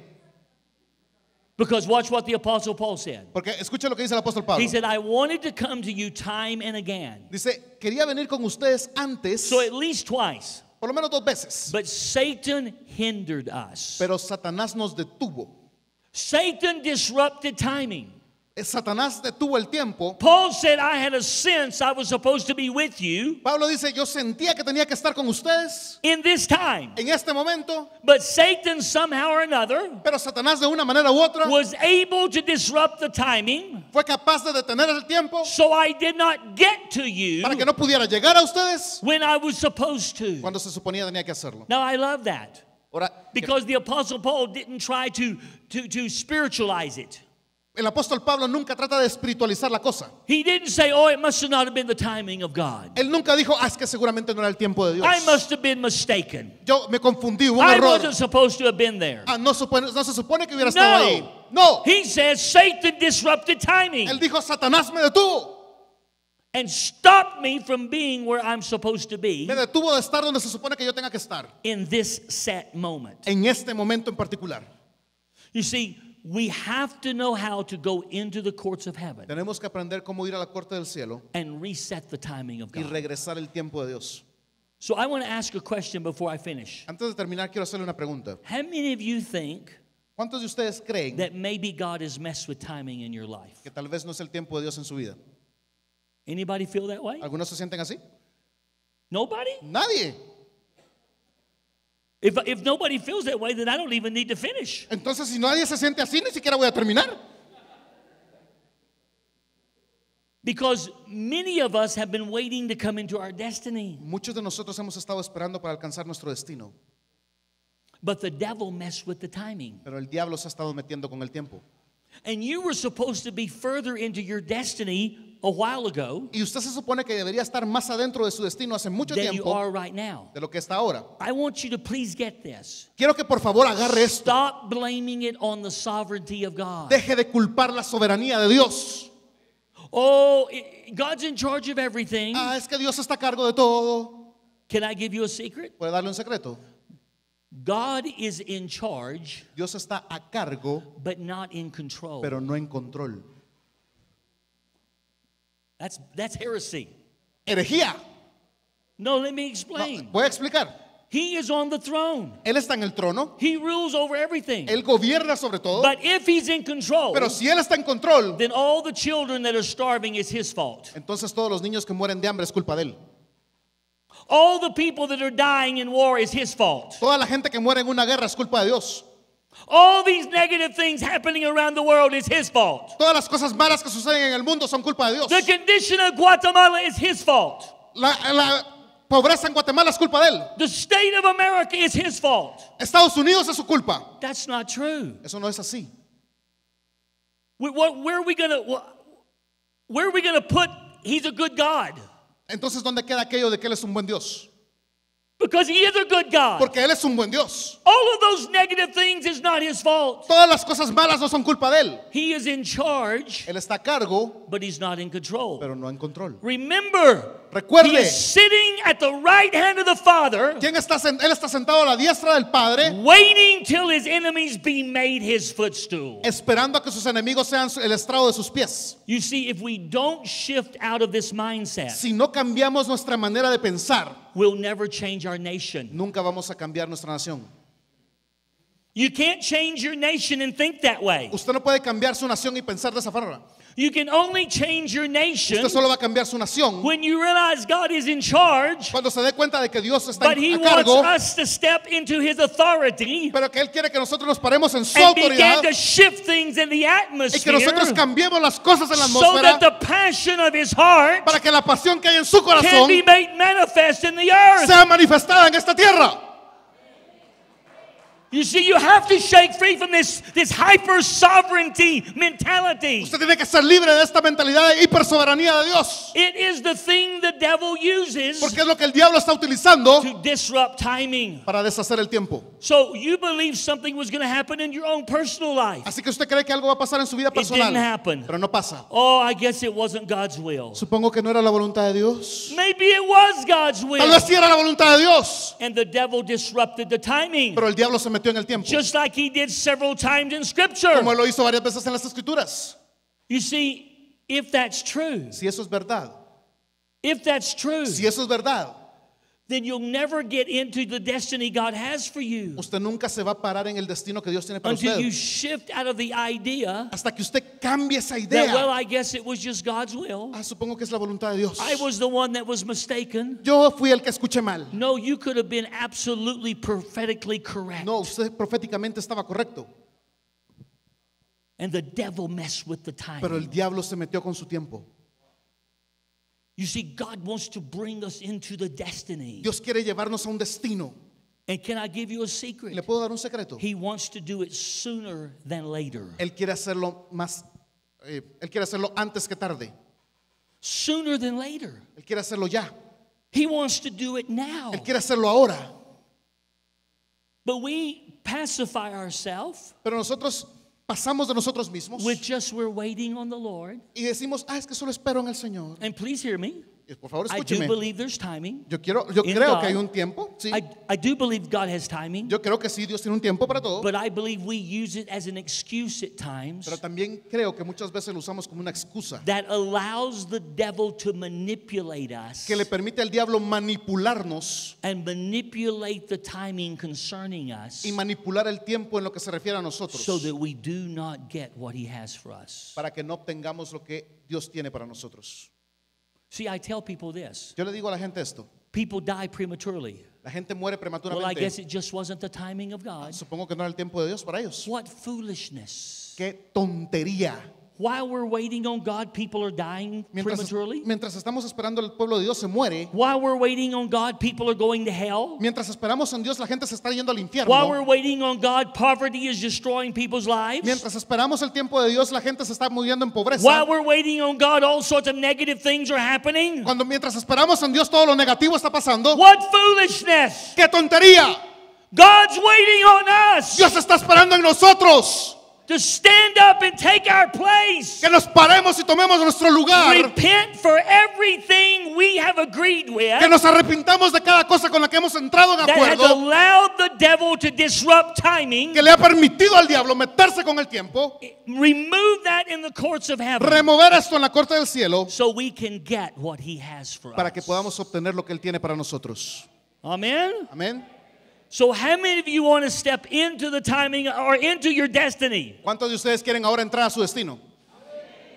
Because watch what the apostle Paul said. Porque escuche lo que dice el apóstol Pablo. He said, I wanted to come to you time and again. Dice, quería venir con ustedes antes, So at least twice. por lo menos dos veces, But Satan hindered us. pero Satanás nos detuvo. Satan disrupted timing. Eh, Satanás detuvo el tiempo. Paul said, I had a sense I was supposed to be with you Pablo dice, yo sentía que tenía que estar con ustedes in this time. en este momento, But Satan, somehow or another, pero Satanás de una manera u otra was able to disrupt the timing. fue capaz de detener el tiempo So I did not get to you para que no pudiera llegar a ustedes when I was supposed to. cuando se suponía tenía que hacerlo. Now I love that. Ahora, Because the Apostle Paul didn't try to, to, to spiritualize it. el apóstol Pablo nunca trata de espiritualizar la cosa. He didn't say, oh, it must have not have been the timing of God. Él nunca dijo, ah, es que seguramente no era el tiempo de Dios. I must have been mistaken. Yo me confundí, hubo un I error. wasn't supposed to have been there. Ah, no, supone- no se supone que hubiera estado ahí. No. No, He says Satan disrupted timing él dijo, Satanás me detuvo. And stopped me from being where I'm supposed to be Me detuvo de estar donde se supone que yo tenga que estar. in this set moment. En este momento en particular. You see, we have to know how to go into the courts of heaven Tenemos que aprender cómo ir a la corte del cielo and reset the timing of God. y regresar el tiempo de Dios. So I want to ask a question before I finish. Antes de terminar, quiero hacerle una pregunta. How many of you think ¿Cuántos de ustedes creen that maybe God has messed with timing in your life? que tal vez no es el tiempo de Dios en su vida? Anybody feel that way? ¿Algunos se sienten así? Nobody? Nadie. If, if nobody feels that way, then I don't even need to finish. Entonces, si nadie se siente así, ni siquiera voy a terminar. Because many of us have been waiting to come into our destiny. Muchos de nosotros hemos estado esperando para alcanzar nuestro destino, But the devil messed with the timing. pero el diablo se ha estado metiendo con el tiempo. And you were supposed to be further into your destiny a while ago Y usted se supone que debería estar más adentro de su destino hace mucho than you tiempo are right now. de lo que está ahora. I want you to please get this. Quiero que por favor agarre esto. Stop blaming it on the sovereignty of God. Deje de culpar la soberanía de Dios. Oh, God's in charge of everything. Ah, es que Dios está a cargo de todo. Can I give you a secret? ¿Puede darle un secreto? God is in charge, Dios está a cargo, but not in control. pero no en control. That's, that's heresy. Herejía. No, let me No, explain. voy a explicar. He is on the throne. Él está en el trono, He rules over everything. él gobierna sobre todo, But if he's in control, pero si él está en control, then all the children that are starving is his fault. entonces todos los niños que mueren de hambre es culpa de él. All the people that are dying in war is his fault. Toda la gente que muere en una guerra es culpa de Dios. All these negative things happening around the world is his fault. Todas las cosas malas que suceden en el mundo son culpa de Dios. The condition of Guatemala is his fault. La, la pobreza en Guatemala es culpa de él. The state of America is his fault. Estados Unidos es su culpa. That's not true. Eso no es así. We- what- where are we gonna where are we gonna put he's a good God? Entonces, ¿dónde queda aquello de que él es un buen Dios? Because he is a good God. Porque él es un buen Dios. All of those negative things is not his fault. Todas las cosas malas no son culpa de él. He is in charge, Él está a cargo, but he's not in control. pero no en control. Remember, he Recuerde, is sitting at the right hand of the Father, ¿quién está, sen- él está sentado a la diestra del Padre, waiting till his enemies be made his footstool. esperando a que sus enemigos sean el estrado de sus pies. You see, if we don't shift out of this mindset, Si no cambiamos nuestra manera de pensar, we'll never change our nation. nunca vamos a cambiar nuestra nación. You can't change your nation and think that way. Usted no puede cambiar su nación y pensar de esa forma. You can only change your nation Usted solo va a cambiar su nación when you realize God is in charge, cuando se dé cuenta de que Dios está but He a wants cargo, us to step into His authority pero que Él quiere que nosotros nos paremos en su and begin autoridad to shift things in the y que atmosphere nosotros cambiemos las cosas en la so that atmósfera the passion of His heart para que la pasión que hay en su can corazón be made manifest in the earth. sea manifestada en esta tierra. You see, you have to shake free from this, this hyper sovereignty mentality. Usted tiene que ser libre de esta mentalidad de hipersoberanía de Dios, It is the thing the devil uses porque es lo que el diablo está utilizando to disrupt timing. para deshacer el tiempo. So you believe something was going to happen in your own personal life. Así que usted cree que algo va a pasar en su vida didn't personal, happen. pero no pasa. Oh, I guess it wasn't God's will. Supongo que no era la voluntad de Dios. Maybe it was God's Tal will. vez sí era la voluntad de Dios, And the devil disrupted the timing, pero el diablo se metió en el tiempo, just like he did several times in Scripture. como lo hizo varias veces en las escrituras. You see, if that's true, Si eso es verdad, if that's true, si eso es verdad, then you'll never get into the destiny God has for you usted nunca se va a parar en el destino que Dios tiene para until you shift out of the idea Hasta que usted cambie esa idea. that, well. I guess it was just God's will. Ah, supongo que es la voluntad de Dios. I was the one that was mistaken. Yo fui el que escuché mal. No, you could have been absolutely prophetically correct. No, usted proféticamente estaba correcto, And the devil messed with the time. pero el diablo se metió con su tiempo. You see, God wants to bring us into the destiny. Dios quiere llevarnos a un destino. And can I give you a secret? ¿Le puedo dar un secreto? He wants to do it sooner than later. Él quiere hacerlo más, eh, él quiere hacerlo antes que tarde. Sooner than later. Él quiere hacerlo ya. He wants to do it now. Él quiere hacerlo ahora. But we pacify ourselves Pero nosotros pasamos de nosotros mismos with just we're waiting on the Lord. y decimos, ah, es que solo espero en el Señor. And please hear me. Por favor, I do escúcheme. believe there's timing. Yo quiero, yo in creo God. que hay un tiempo, sí. I, I do believe God has timing. Yo creo que sí, Dios tiene un tiempo para todo. But I believe we use it as an excuse at times Pero también creo que muchas veces lo usamos como una excusa that allows the devil to manipulate us que le permite al diablo manipularnos and manipulate the timing concerning us y manipular el tiempo en lo que se refiere a nosotros so that we do not get what he has for us. para que no obtengamos lo que Dios tiene para nosotros. See, I tell people this Yo le digo a la gente esto, people die prematurely. la gente muere Well, I guess it just wasn't the timing of God. Supongo que no era el tiempo de Dios para ellos. What foolishness. Qué tontería. While we're waiting on God, people are dying Mientras, prematurely. mientras estamos esperando el pueblo de Dios se muere. While we're waiting on God, people are going to hell. Mientras esperamos en Dios la gente se está yendo al infierno. While we're waiting on God, poverty is destroying people's lives. Mientras esperamos el tiempo de Dios la gente se está muriendo en pobreza. While we're waiting on God, all sorts of negative things are happening. Cuando mientras esperamos en Dios todo lo negativo está pasando. What foolishness! ¡Qué tontería! God's waiting on us Dios está esperando en nosotros to stand up and take our place. que nos paremos y tomemos nuestro lugar, Repent for everything we have agreed with que nos arrepintamos de cada cosa con la que hemos entrado en that has acuerdo, allowed the devil to disrupt timing. que le ha permitido al diablo meterse con el tiempo, Remove that in the courts of heaven remover esto en la corte del cielo so we can get what he has for para que us. podamos obtener lo que él tiene para nosotros. Amen. Amén. So, how many of you want to step into the timing or into your destiny? ¿Cuántos de ustedes quieren ahora entrar a su destino?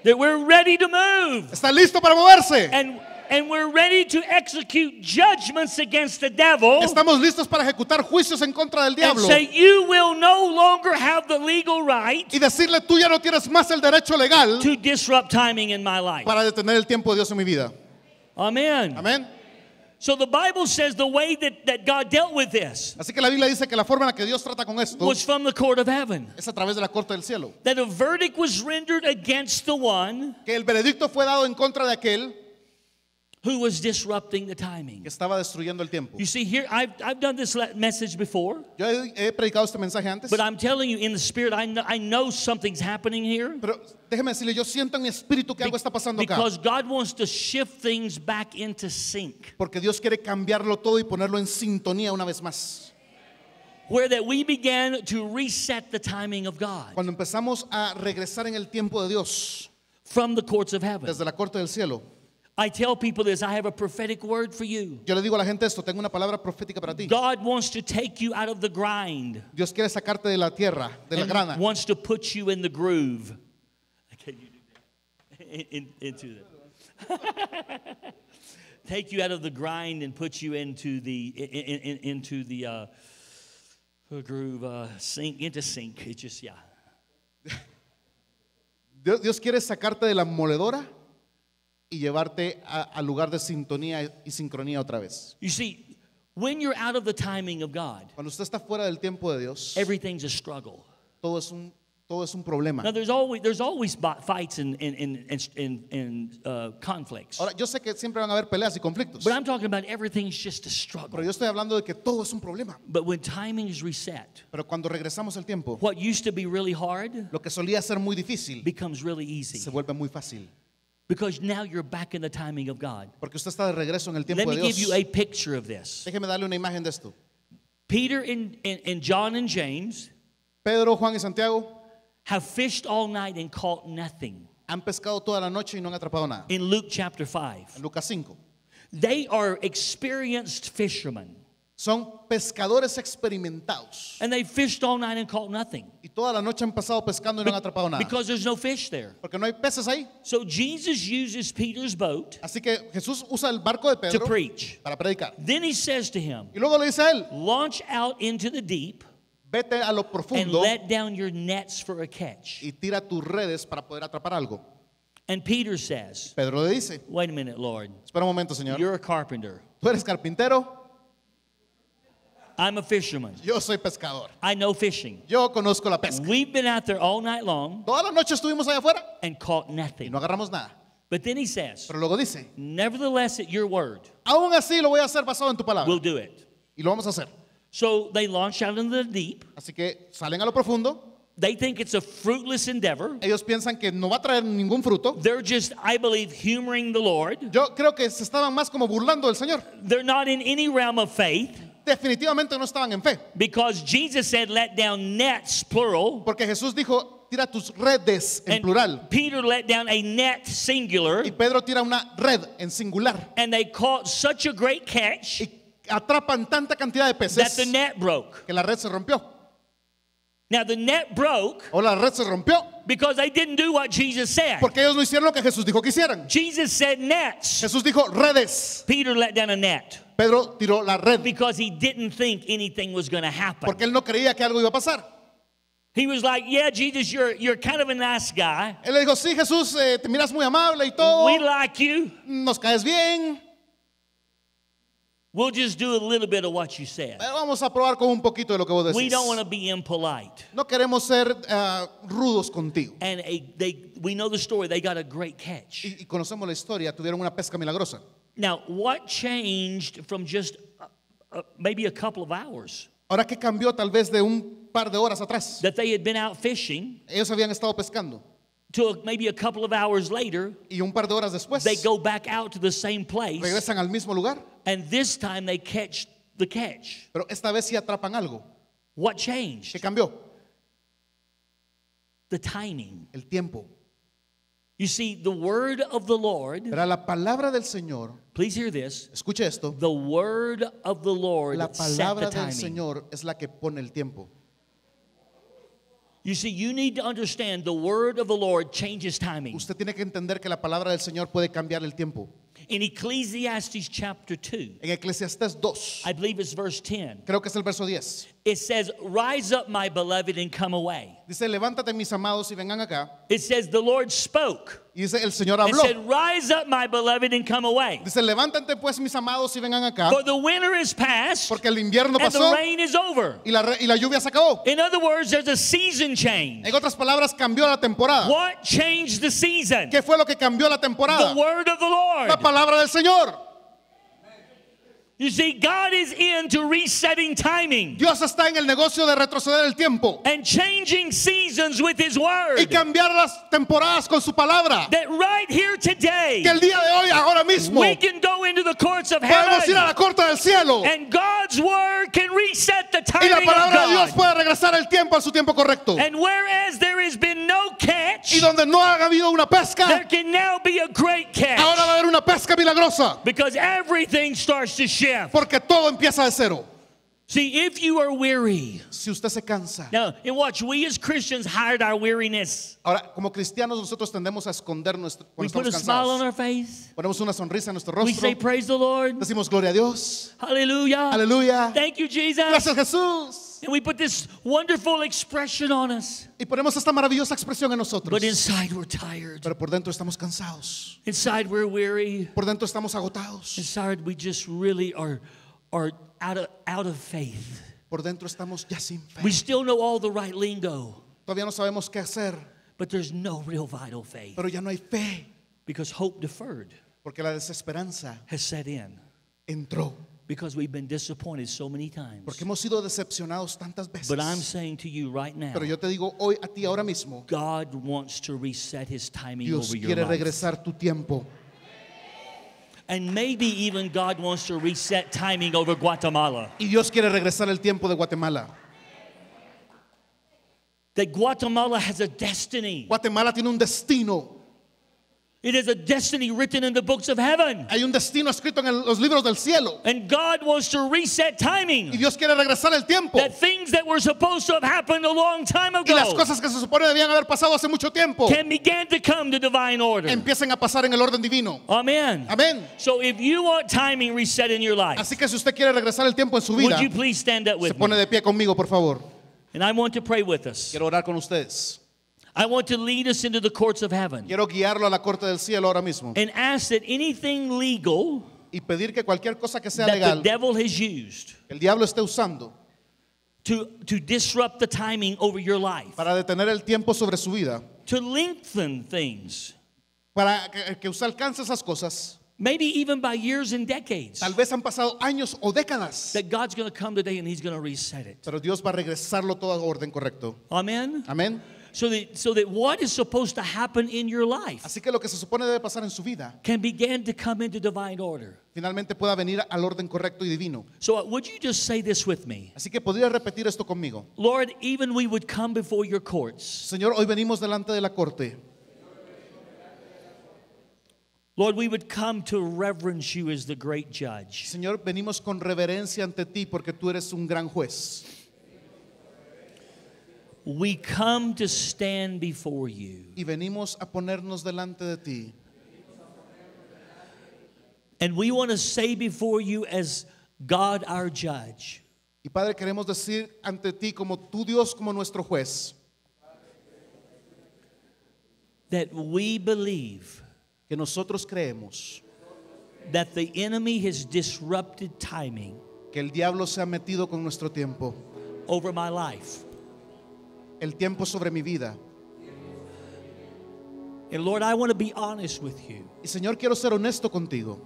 That we're ready to move. ¿Está listo para moverse? And and we're ready to execute judgments against the devil Estamos listos para ejecutar juicios en contra del and diablo say, You will no longer have the legal right y decirle tú ya no tienes más el derecho legal to disrupt timing in my life. para detener el tiempo de Dios en mi vida. Amen. Amén. So the Bible says the way that, that God dealt with this Así que la Biblia dice que la forma en la que Dios trata con esto was from the court of heaven. es a través de la corte del cielo. That a verdict was rendered against the one Que el veredicto fue dado en contra de aquel who was disrupting the timing. que estaba destruyendo el tiempo. You see, here, I've, I've done this message before, Yo he, he predicado este mensaje antes, but I'm telling you in the spirit, I know, I know something's happening here. pero déjeme decirle, yo siento en mi espíritu que algo está pasando acá. Because God wants to shift things back into sync. Porque Dios quiere cambiarlo todo y ponerlo en sintonía una vez más. Where that we began to reset the timing of God Cuando empezamos a regresar en el tiempo de Dios, from the courts of heaven. desde la corte del cielo, I tell people this I have a prophetic word for you. yo le digo a la gente esto, tengo una palabra profética para ti. God wants to take you out of the grind Dios quiere sacarte de la tierra, de la grana, wants to put you in the groove. Can you do that? In- in- into the. take you out of the grind and put you into the in, in, in- into the uh, groove, uh, sync into sync. It just yeah. Dios, Dios quiere sacarte de la moledora y llevarte al lugar de sintonía y sincronía otra vez. You see, when you're out of the timing of God, Cuando usted está fuera del tiempo de Dios, everything's a struggle. todo es un, todo es un problema. Now, there's always there's always fights and and and and, and, and uh, conflicts, Ahora, yo sé que siempre van a haber peleas y conflictos, but I'm talking about everything's just a pero struggle. yo estoy hablando de que todo es un problema. But when timing is reset, Pero cuando regresamos el tiempo, what used to be really hard lo que solía ser muy difícil becomes really easy se vuelve muy fácil. Because now you're back in the timing of God. Porque usted está de regreso en el tiempo Let me de give Dios. you a picture of this. Déjeme darle una imagen de esto. Peter and, and, and John and James Pedro, Juan y Santiago have fished all night and caught nothing. han pescado toda la noche y no han atrapado nada. In Luke chapter 5, En Lucas 5. they are experienced fishermen Son pescadores experimentados. and they fished all night and caught nothing Y toda la noche han pasado pescando y no han atrapado nada. because there's no fish there. Porque no hay peces ahí. So Jesus uses Peter's boat Así que Jesús usa el barco de to Pedro preach. para predicar. Then he says to him, Y luego le dice a él, Launch out into the deep vete a lo and let down your nets for a catch. y tira tus redes para poder atrapar algo. And Peter says, Pedro le dice, Wait a minute, Lord. espera un momento, Señor. You're a carpenter. Tú eres carpintero, I'm a fisherman. yo soy pescador. I know fishing. Yo conozco la pesca. We've been out there all night long Toda la noche estuvimos allá afuera and caught y nothing. no agarramos nada. But then he says, Pero luego dice, Nevertheless, at your word, aún así lo voy a hacer basado en tu palabra. we'll do it. Y lo vamos a hacer. So they launch out into the deep. Así que salen a lo profundo. They think it's a fruitless endeavor. Ellos piensan que no va a traer ningún fruto. They're just, I believe, humoring the Lord. Yo creo que se estaban más como burlando del Señor. They're not in any realm of faith Definitivamente no estaban en fe. because Jesus said, let down nets, plural. Porque Jesús dijo, tira tus redes en And plural. Peter let down a net, singular. Y Pedro tira una red en singular. And they caught such a great catch Y atrapan tanta cantidad de that the peces net broke. que la red se rompió. Now, the net broke O la red se rompió because they didn't do what Jesus said. porque ellos no hicieron lo que Jesús dijo que hicieran. Jesus said nets. Jesús dijo redes. Peter let down a net Pedro tiró la red because he didn't think anything was going to happen. porque él no creía que algo iba a pasar. He was like, Yeah, Jesus, you're, you're kind of a nice guy. Él le dijo, sí Jesús, eh, te miras muy amable y todo, We like you. nos caes bien, We'll just do a little bit of what you said. vamos a probar con un poquito de lo que vos We decís. don't want to be impolite. No queremos ser ah, rudos contigo. And a, they, we know the story. They got a great catch. Y, y conocemos la historia, tuvieron una pesca milagrosa. Now, what changed from just uh, uh, maybe a couple of hours Ahora, ¿qué cambió tal vez de un par de horas atrás? that they had been out fishing Ellos habían estado pescando to maybe a couple of hours later, y un par de horas después they go back out to the same place, regresan al mismo lugar, and this time they catch the catch. pero esta vez sí atrapan algo. What changed? ¿Qué cambió? The timing. El tiempo. You see, the word of the Lord, Era la palabra del Señor. please hear this. Escuche esto. The word of the Lord La set the palabra del timing. Señor es la que pone el tiempo. You see, you need to understand the word of the Lord changes timing. Usted tiene que entender que la palabra del Señor puede cambiar el tiempo. In Ecclesiastes chapter 2, En Eclesiastés 2, I believe it's verse 10, creo que es el verso 10. It says, Rise up, my beloved, and come away. Dice, levántate mis amados y vengan acá. It says, The Lord spoke Y dice, el Señor and habló. said, Rise up, my beloved, and come away. Dice, levántate pues mis amados y vengan acá. For the winter is past Porque el invierno and the rain is over. y la, y la lluvia se acabó. In other words, there's a season change. En otras palabras, cambió la temporada. What changed the season? ¿Qué fue lo que cambió la temporada? The word of the Lord. La palabra del Señor. You see, God is into resetting timing Dios está en el negocio de retroceder el tiempo and changing seasons with His y word. cambiar las temporadas con su palabra. That right here today, Que el día de hoy, ahora mismo, we can go into the courts of podemos ir a heaven la corte del cielo and God's word can reset the y la timing palabra de Dios puede regresar el tiempo a su tiempo correcto. And whereas there has been no catch, Y donde no ha habido una there pesca, can now be a great ahora catch va a haber una pesca milagrosa. because everything starts to shift. Porque todo empieza de cero. See, if you are weary, Si usted se cansa. now, and watch, we as Christians hide our weariness. Ahora, como cristianos, nosotros tendemos a esconder nuestro, We cuando put a estamos smile on cansados. our face. Ponemos una sonrisa en nuestro We rostro. say, Praise the Lord. Decimos gloria a Dios. Hallelujah. Aleluya. Thank you, Jesus. Gracias Jesús. And we put this wonderful expression on us. Y ponemos esta maravillosa expresión en nosotros. But inside we're tired. Pero por dentro estamos cansados. Inside we're weary. Por dentro estamos agotados. Inside we just really are, are out, of, out of faith. Por dentro estamos ya sin fe. We still know all the right lingo, Todavía no sabemos qué hacer. but there's no real vital faith Pero ya no hay fe. because hope deferred Porque la desesperanza has set in entró. Because we've been disappointed so many times. Porque hemos sido decepcionados tantas veces. But I'm saying to you right now, Pero yo te digo hoy a ti ahora mismo. God wants to reset his timing Dios over your quiere life. regresar tu tiempo. And maybe even God wants to reset timing over Guatemala. Y Dios quiere regresar el tiempo de Guatemala. That Guatemala has a destiny. Guatemala tiene un destino. It is a destiny written in the books of heaven. Hay un destino escrito en el- los libros del cielo. And God wants to reset timing. Y timing. Dios quiere regresar el tiempo. That things that were supposed to have happened a long time ago. Y las ago cosas que se supone debían haber pasado hace mucho tiempo can begin to come to divine order. empiecen a pasar en el orden divino. Amen. Amén. So if you want timing reset in your life, Así que si usted quiere regresar el tiempo en su vida. would you please stand up with se with pone de pie conmigo, por favor. And I want to pray with us. Quiero orar con ustedes. I want to lead us into the courts of heaven Quiero guiarlo a la corte del cielo ahora mismo and ask that anything legal y pedir que cualquier cosa que sea that the devil has used el diablo esté usando to, to disrupt the timing over your life, para detener el tiempo sobre su vida, to lengthen things, para que, que usted alcance esas cosas, maybe even by years and decades, tal vez han pasado años o décadas, that God's going to come today and He's going to reset it. pero Dios va a regresarlo todo a orden correcto. Amen? Amén. So that, so that what is supposed to happen in your life Así que lo que se supone debe pasar en su vida, can begin to come into divine order. finalmente pueda venir al orden correcto y divino. So, uh, would you just say this with me? Así que podría repetir esto conmigo. Lord, even we would come before your courts. Señor, hoy venimos delante de la corte. Lord, we would come to reverence you as the great judge. Señor, venimos con reverencia ante ti porque tú eres un gran juez. We come to stand before you. Y venimos a ponernos delante de ti. And we want to say before you as God our judge Y Padre, queremos decir ante ti como tu Dios, como nuestro juez, that we believe que nosotros creemos that the enemy has disrupted timing que el diablo se ha metido con nuestro tiempo, over my life. El tiempo sobre mi vida. And Lord, I want to be honest with you Y Señor, quiero ser honesto contigo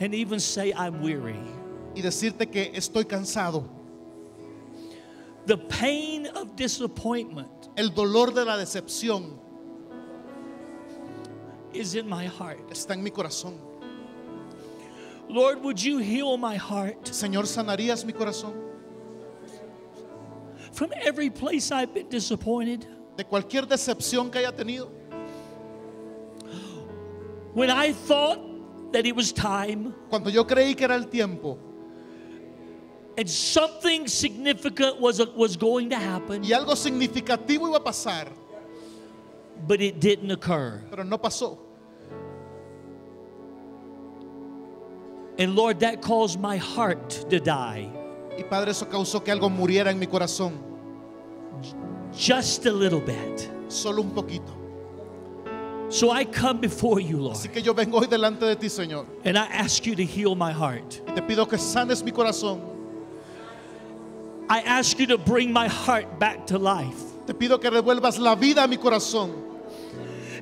and even say I'm weary. y decirte que estoy cansado. The pain of disappointment El dolor de la decepción is in my heart. está en mi corazón. Lord, would you heal my heart Señor, ¿sanarías mi corazón? From every place I've been disappointed? De cualquier decepción que haya tenido. When I thought that it was time Cuando yo creí que era el tiempo and something significant was, was going to happen, y algo significativo iba a pasar, but it didn't occur. pero no pasó. And Lord, that caused my heart to die Y Padre, eso causó que algo muriera en mi corazón, just a little bit. solo un poquito. So I come before you, Lord, Así que yo vengo hoy delante de ti, Señor, and I ask you to heal my heart. y te pido que sanes mi corazón. I ask you to bring my heart back to life. Te pido que revuelvas la vida a mi corazón,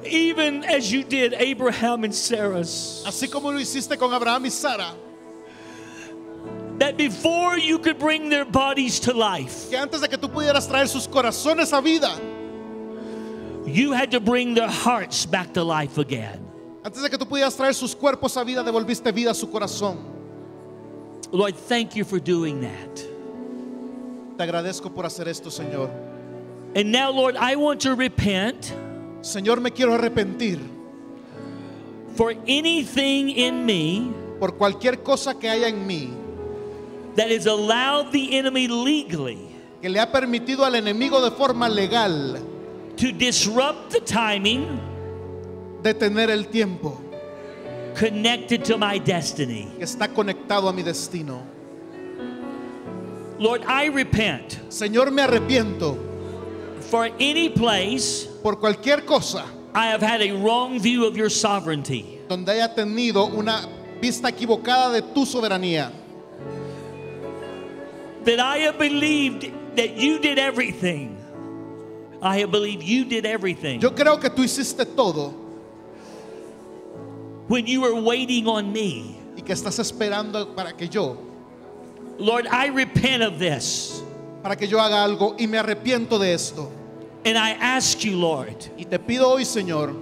Even as you did Abraham and Sarah's. así como lo hiciste con Abraham y Sara, That before you could bring their bodies to life, que antes de que tú pudieras traer sus corazones a vida, you had to bring their hearts back to life again. antes de que tú pudieras traer sus cuerpos a vida, devolviste vida a su corazón. Lord, thank you for doing that. Te agradezco por hacer esto, Señor. And now, Lord, I want to repent Señor, me quiero arrepentir for anything in me por cualquier cosa que haya en mí that has allowed the enemy legally que le ha permitido al enemigo de forma legal to disrupt the timing detener el tiempo connected to my destiny. que está conectado a mi destino. Lord, I repent Señor, me arrepiento for any place por cualquier cosa I have had a wrong view of your sovereignty. donde haya tenido una vista equivocada de tu soberanía. That I have believed that you did everything. I have believed you did everything Yo creo que tú hiciste todo when you were waiting on me. y que estás esperando para que yo, Lord, I repent of this. para que yo haga algo y me arrepiento de esto. And I ask you, Lord, Y te pido hoy, Señor,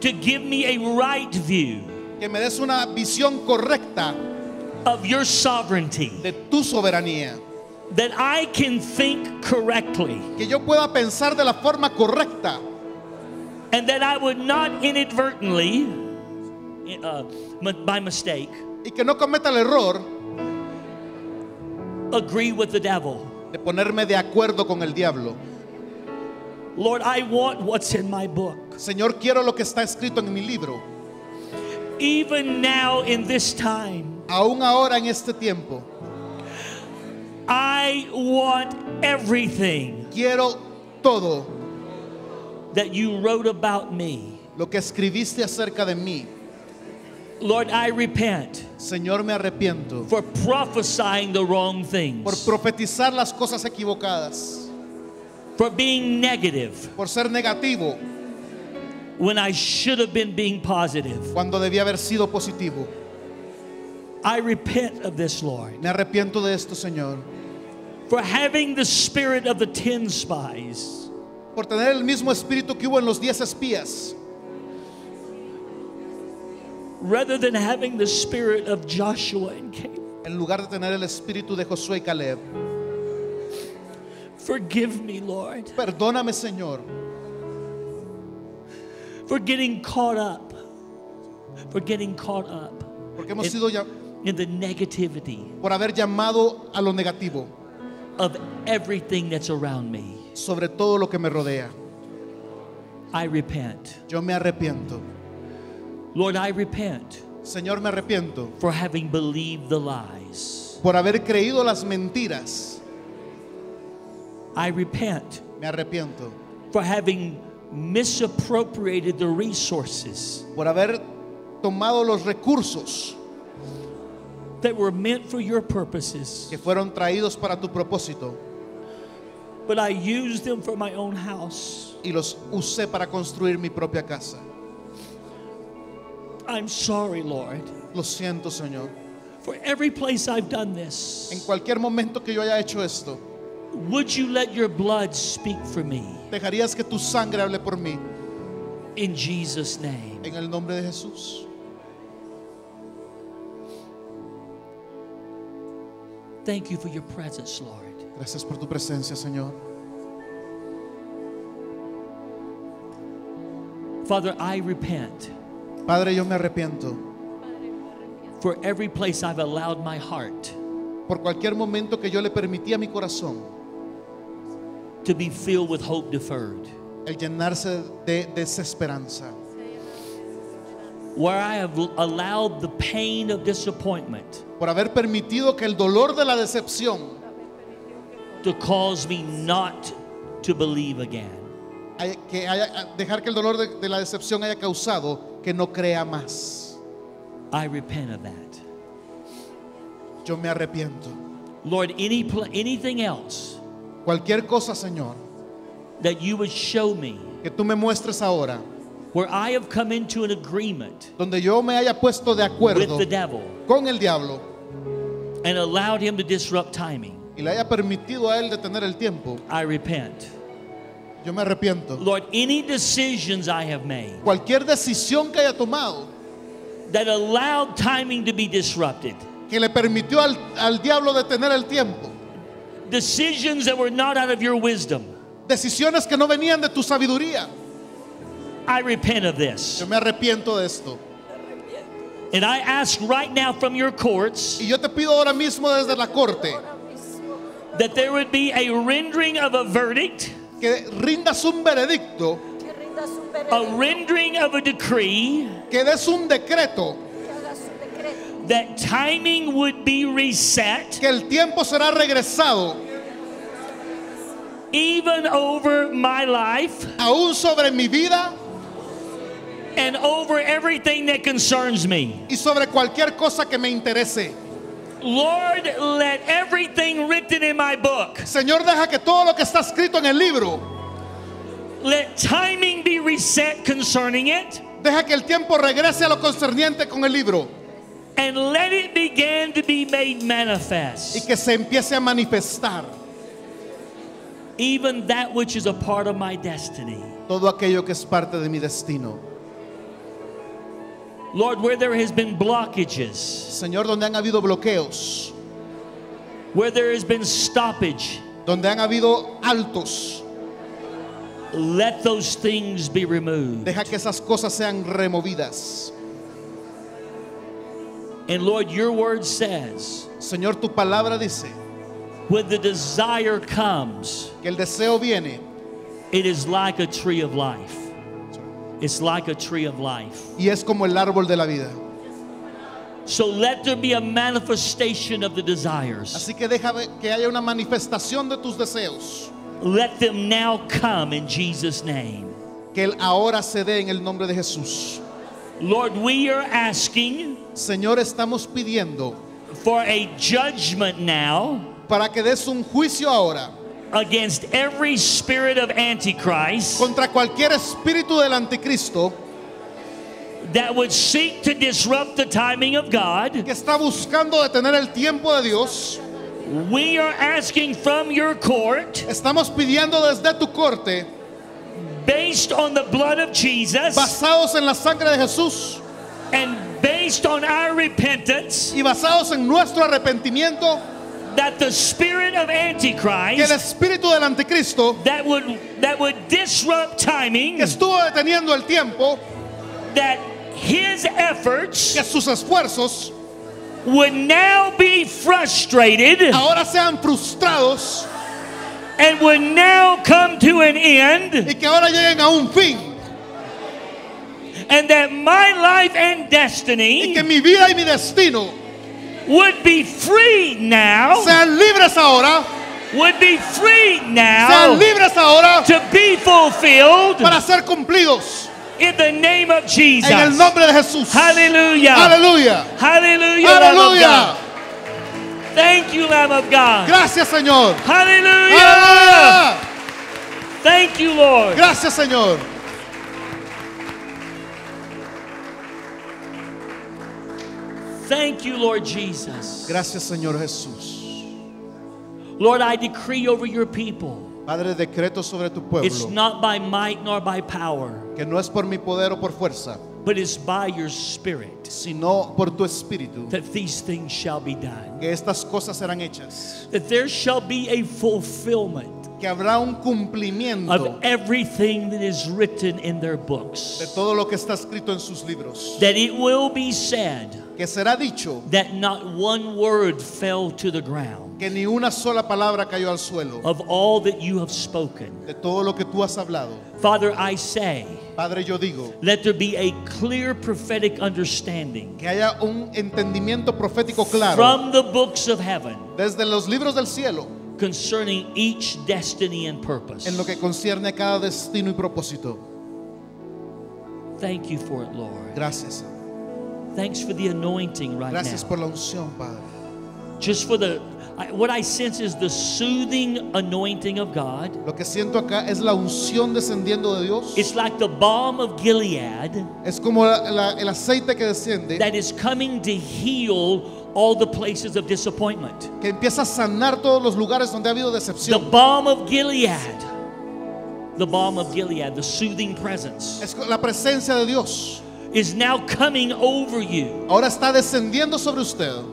to give me a right view que me des una visión correcta of your sovereignty, de tu soberanía. That I can think correctly, Que yo pueda pensar de la forma correcta and that I would not inadvertently, uh, by mistake, y que no cometa el error agree with the devil. de ponerme de acuerdo con el diablo. Lord, I want what's in my book. Señor, quiero lo que está escrito en mi libro. Even now in this time, Aún ahora en este tiempo, I want everything quiero todo that you wrote about me. lo que escribiste acerca de mí. Lord, I repent Señor, me arrepiento for prophesying the wrong por things, profetizar las cosas equivocadas, for being negative por ser negativo when I should have been being positive. cuando debía haber sido positivo. I repent of this, Lord, Me arrepiento de esto, Señor, for having the spirit of the ten spies, por tener el mismo espíritu que hubo en los diez espías, rather than having the spirit of Joshua and Caleb. en lugar de tener el espíritu de Josué y Caleb. Forgive me, Lord, Perdóname, Señor, for getting caught up, for getting caught up porque hemos sido ya, in the negativity por haber llamado a lo negativo of everything that's around me. sobre todo lo que me rodea. I repent. Yo me arrepiento. Lord, I repent Señor, me arrepiento for having believed the lies. por haber creído las mentiras. I repent Me arrepiento for having misappropriated the resources por haber tomado los recursos that were meant for your purposes, que fueron traídos para tu propósito but I used them for my own house. y los usé para construir mi propia casa. I'm sorry, Lord, Lo siento, Señor. for every place I've done this. En cualquier momento que yo haya hecho esto, Would you let your blood speak for me? dejarías que tu sangre hable por mí. In Jesus' name. En el nombre de Jesús. Thank you for your presence, Lord. Gracias por tu presencia, Señor. Father, I repent Padre, yo me arrepiento for every place I've allowed my heart por cualquier momento que yo le permití a mi corazón to be filled with hope deferred, el llenarse de desesperanza, where I have allowed the pain of disappointment por haber permitido que el dolor de la decepción to cause me not to believe again. que haya, dejar que el dolor de, de la decepción haya causado que no crea más. I repent of that. Yo me arrepiento. Lord, any anything else Cualquier cosa, Señor, that you would show me que tú me muestres ahora, where I have come into an agreement donde yo me haya puesto de with acuerdo the devil con el diablo and allowed him to disrupt timing, y le haya permitido a él detener el tiempo, I repent. yo me arrepiento. Lord, any decisions I have made Cualquier decisión que haya tomado that allowed timing to be disrupted, que le permitió al, al diablo detener el tiempo, decisions that were not out of your wisdom, decisiones que no venían de tu sabiduría, I repent of this. yo me arrepiento de esto. And I ask right now from your courts Y yo te pido ahora mismo desde la corte that there would be a rendering of a verdict, que rindas un veredicto, que rindas un a rendering of a decree que des un decreto, que hagas un decreto, that timing would be reset que el tiempo será regresado even over my life aún sobre mi vida and over everything that concerns me. y sobre cualquier cosa que me interese. Lord, let everything written in my book, Señor, deja que todo lo que está escrito en el libro, let timing be reset concerning it, deja que el tiempo regrese a lo concerniente con el libro and let it begin to be made y manifest. que se empiece a manifestar Even that which is a part of my destiny. todo aquello que es parte de mi destino. Lord, where there has been blockages, Señor, donde han habido bloqueos, where there has been stoppage, donde han habido altos, let those things be removed. deja que esas cosas sean removidas. And Lord, your word says, Señor, tu palabra dice when the desire comes, que el deseo viene it is like a tree of life. It's like a tree of life. y es como el árbol de la vida. So let there be a manifestation of the desires. Así que deja que haya una manifestación de tus deseos, Let them now come in Jesus' name. que él ahora se dé en el nombre de Jesús. Lord, we are asking Señor, estamos pidiendo for a judgment now para que des un juicio ahora against every spirit of Antichrist contra cualquier espíritu del anticristo that would seek to disrupt the timing of God. que está buscando detener el tiempo de Dios. We are asking from your court, Estamos pidiendo desde tu corte, based on the blood of Jesus basados en la sangre de Jesús and based on our repentance, y basados en nuestro arrepentimiento, that the spirit of antichrist que el espíritu del anticristo that would that would disrupt timing, que estuvo deteniendo el tiempo, that his efforts que sus esfuerzos would now be frustrated ahora sean frustrados and would now come to an end, y que ahora lleguen a un fin and that my life and destiny y que mi vida y mi destino would be free now, sean libres ahora, would be free sean now libres ahora to be fulfilled para ser cumplidos in the name of Jesus. en el nombre de Jesús. Hallelujah. Hallelujah. Hallelujah. Lamb of Aleluya. God. Thank you, Lamb of God. Gracias, Señor. Hallelujah. Aleluya. Thank you, Lord. Gracias, Señor. Thank you, Lord Jesus. Gracias, Señor Jesús. Lord, I decree over your people. Padre, decreto sobre tu pueblo. It's not by might nor by power, que no es por mi poder o por fuerza, but it's by your spirit sino por tu espíritu, that these things shall be done. que estas cosas serán hechas, That there shall be a fulfillment que habrá un cumplimiento of everything that is written in their books. de todo lo que está escrito en sus libros, That it will be said que será dicho that not one word fell to the ground que ni una sola palabra cayó al suelo of all that you have spoken. de todo lo que tú has hablado. Father, I say, Padre, yo digo let there be a clear prophetic understanding que haya un entendimiento profético claro from the books of heaven desde los libros del cielo concerning each destiny and purpose. en lo que concierne a cada destino y propósito. Thank you for it, Lord. Gracias. Thanks for the anointing right Gracias now. por la unción, Padre. Just for the, what I sense is the soothing anointing of God. Lo que siento acá es la unción descendiendo de Dios. It's like the balm of Gilead Es como la- la- el aceite que desciende that is coming to heal all the places of disappointment. que empieza a sanar todos los lugares donde ha habido The balm of Gilead. The balm of Gilead, the soothing presence, Es la presencia de Dios. Is now coming over you Ahora está descendiendo sobre usted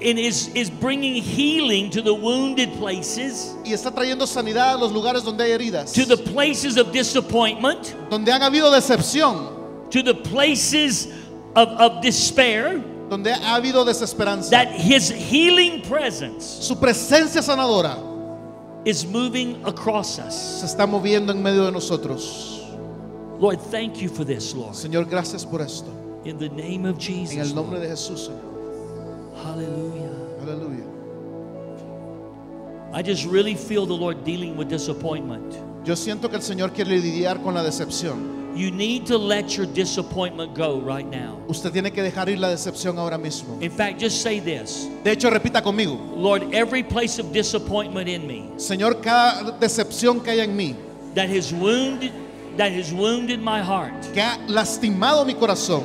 and is, is bringing healing to the wounded places, y está trayendo sanidad a los lugares donde hay heridas, to the places of disappointment, donde han habido decepción, to the places of, of despair, donde ha habido desesperanza. that His healing presence Su presencia sanadora is moving across us. se está moviendo en medio de nosotros. Lord, thank you for this, Lord. Señor, gracias por esto. In the name of En Jesus. el nombre Lord. de Jesús, Señor. Hallelujah. Aleluya. I just really feel the Lord dealing with disappointment. Yo siento que el Señor quiere lidiar con la decepción. You need to let your disappointment go right now. Usted tiene que dejar ir la decepción ahora mismo. In fact, just say this De hecho, repita conmigo. Lord, every place of disappointment in me Señor, cada decepción que haya en mí, that has wounded that has wounded my heart, que ha lastimado mi corazón,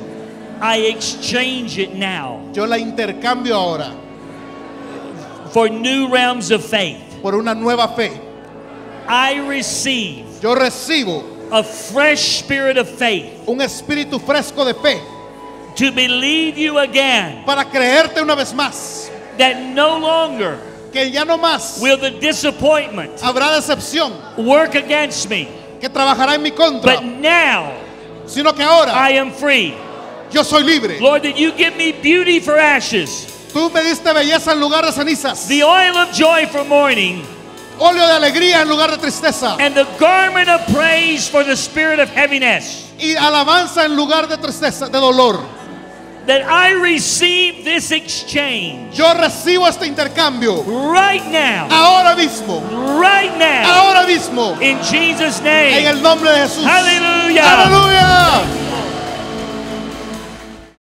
I exchange it now yo la intercambio ahora for new realms of faith. por una nueva fe. I receive Yo recibo a fresh spirit of faith un espíritu fresco de fe to believe you again para creerte una vez más. that no longer que ya no más will the disappointment habrá decepción. work against me, que trabajará en mi contra, but now sino que ahora I am free. yo soy libre. Lord, that you give me beauty for ashes, Tú me diste belleza en lugar de cenizas, the oil of joy for mourning, óleo de alegría en lugar de tristeza and the garment of praise for the spirit of heaviness. y alabanza en lugar de tristeza, de dolor. That I receive this exchange Yo recibo este intercambio right now, ahora mismo, right now, ahora mismo, in Jesus' en name. el nombre de Jesús. Hallelujah. Aleluya.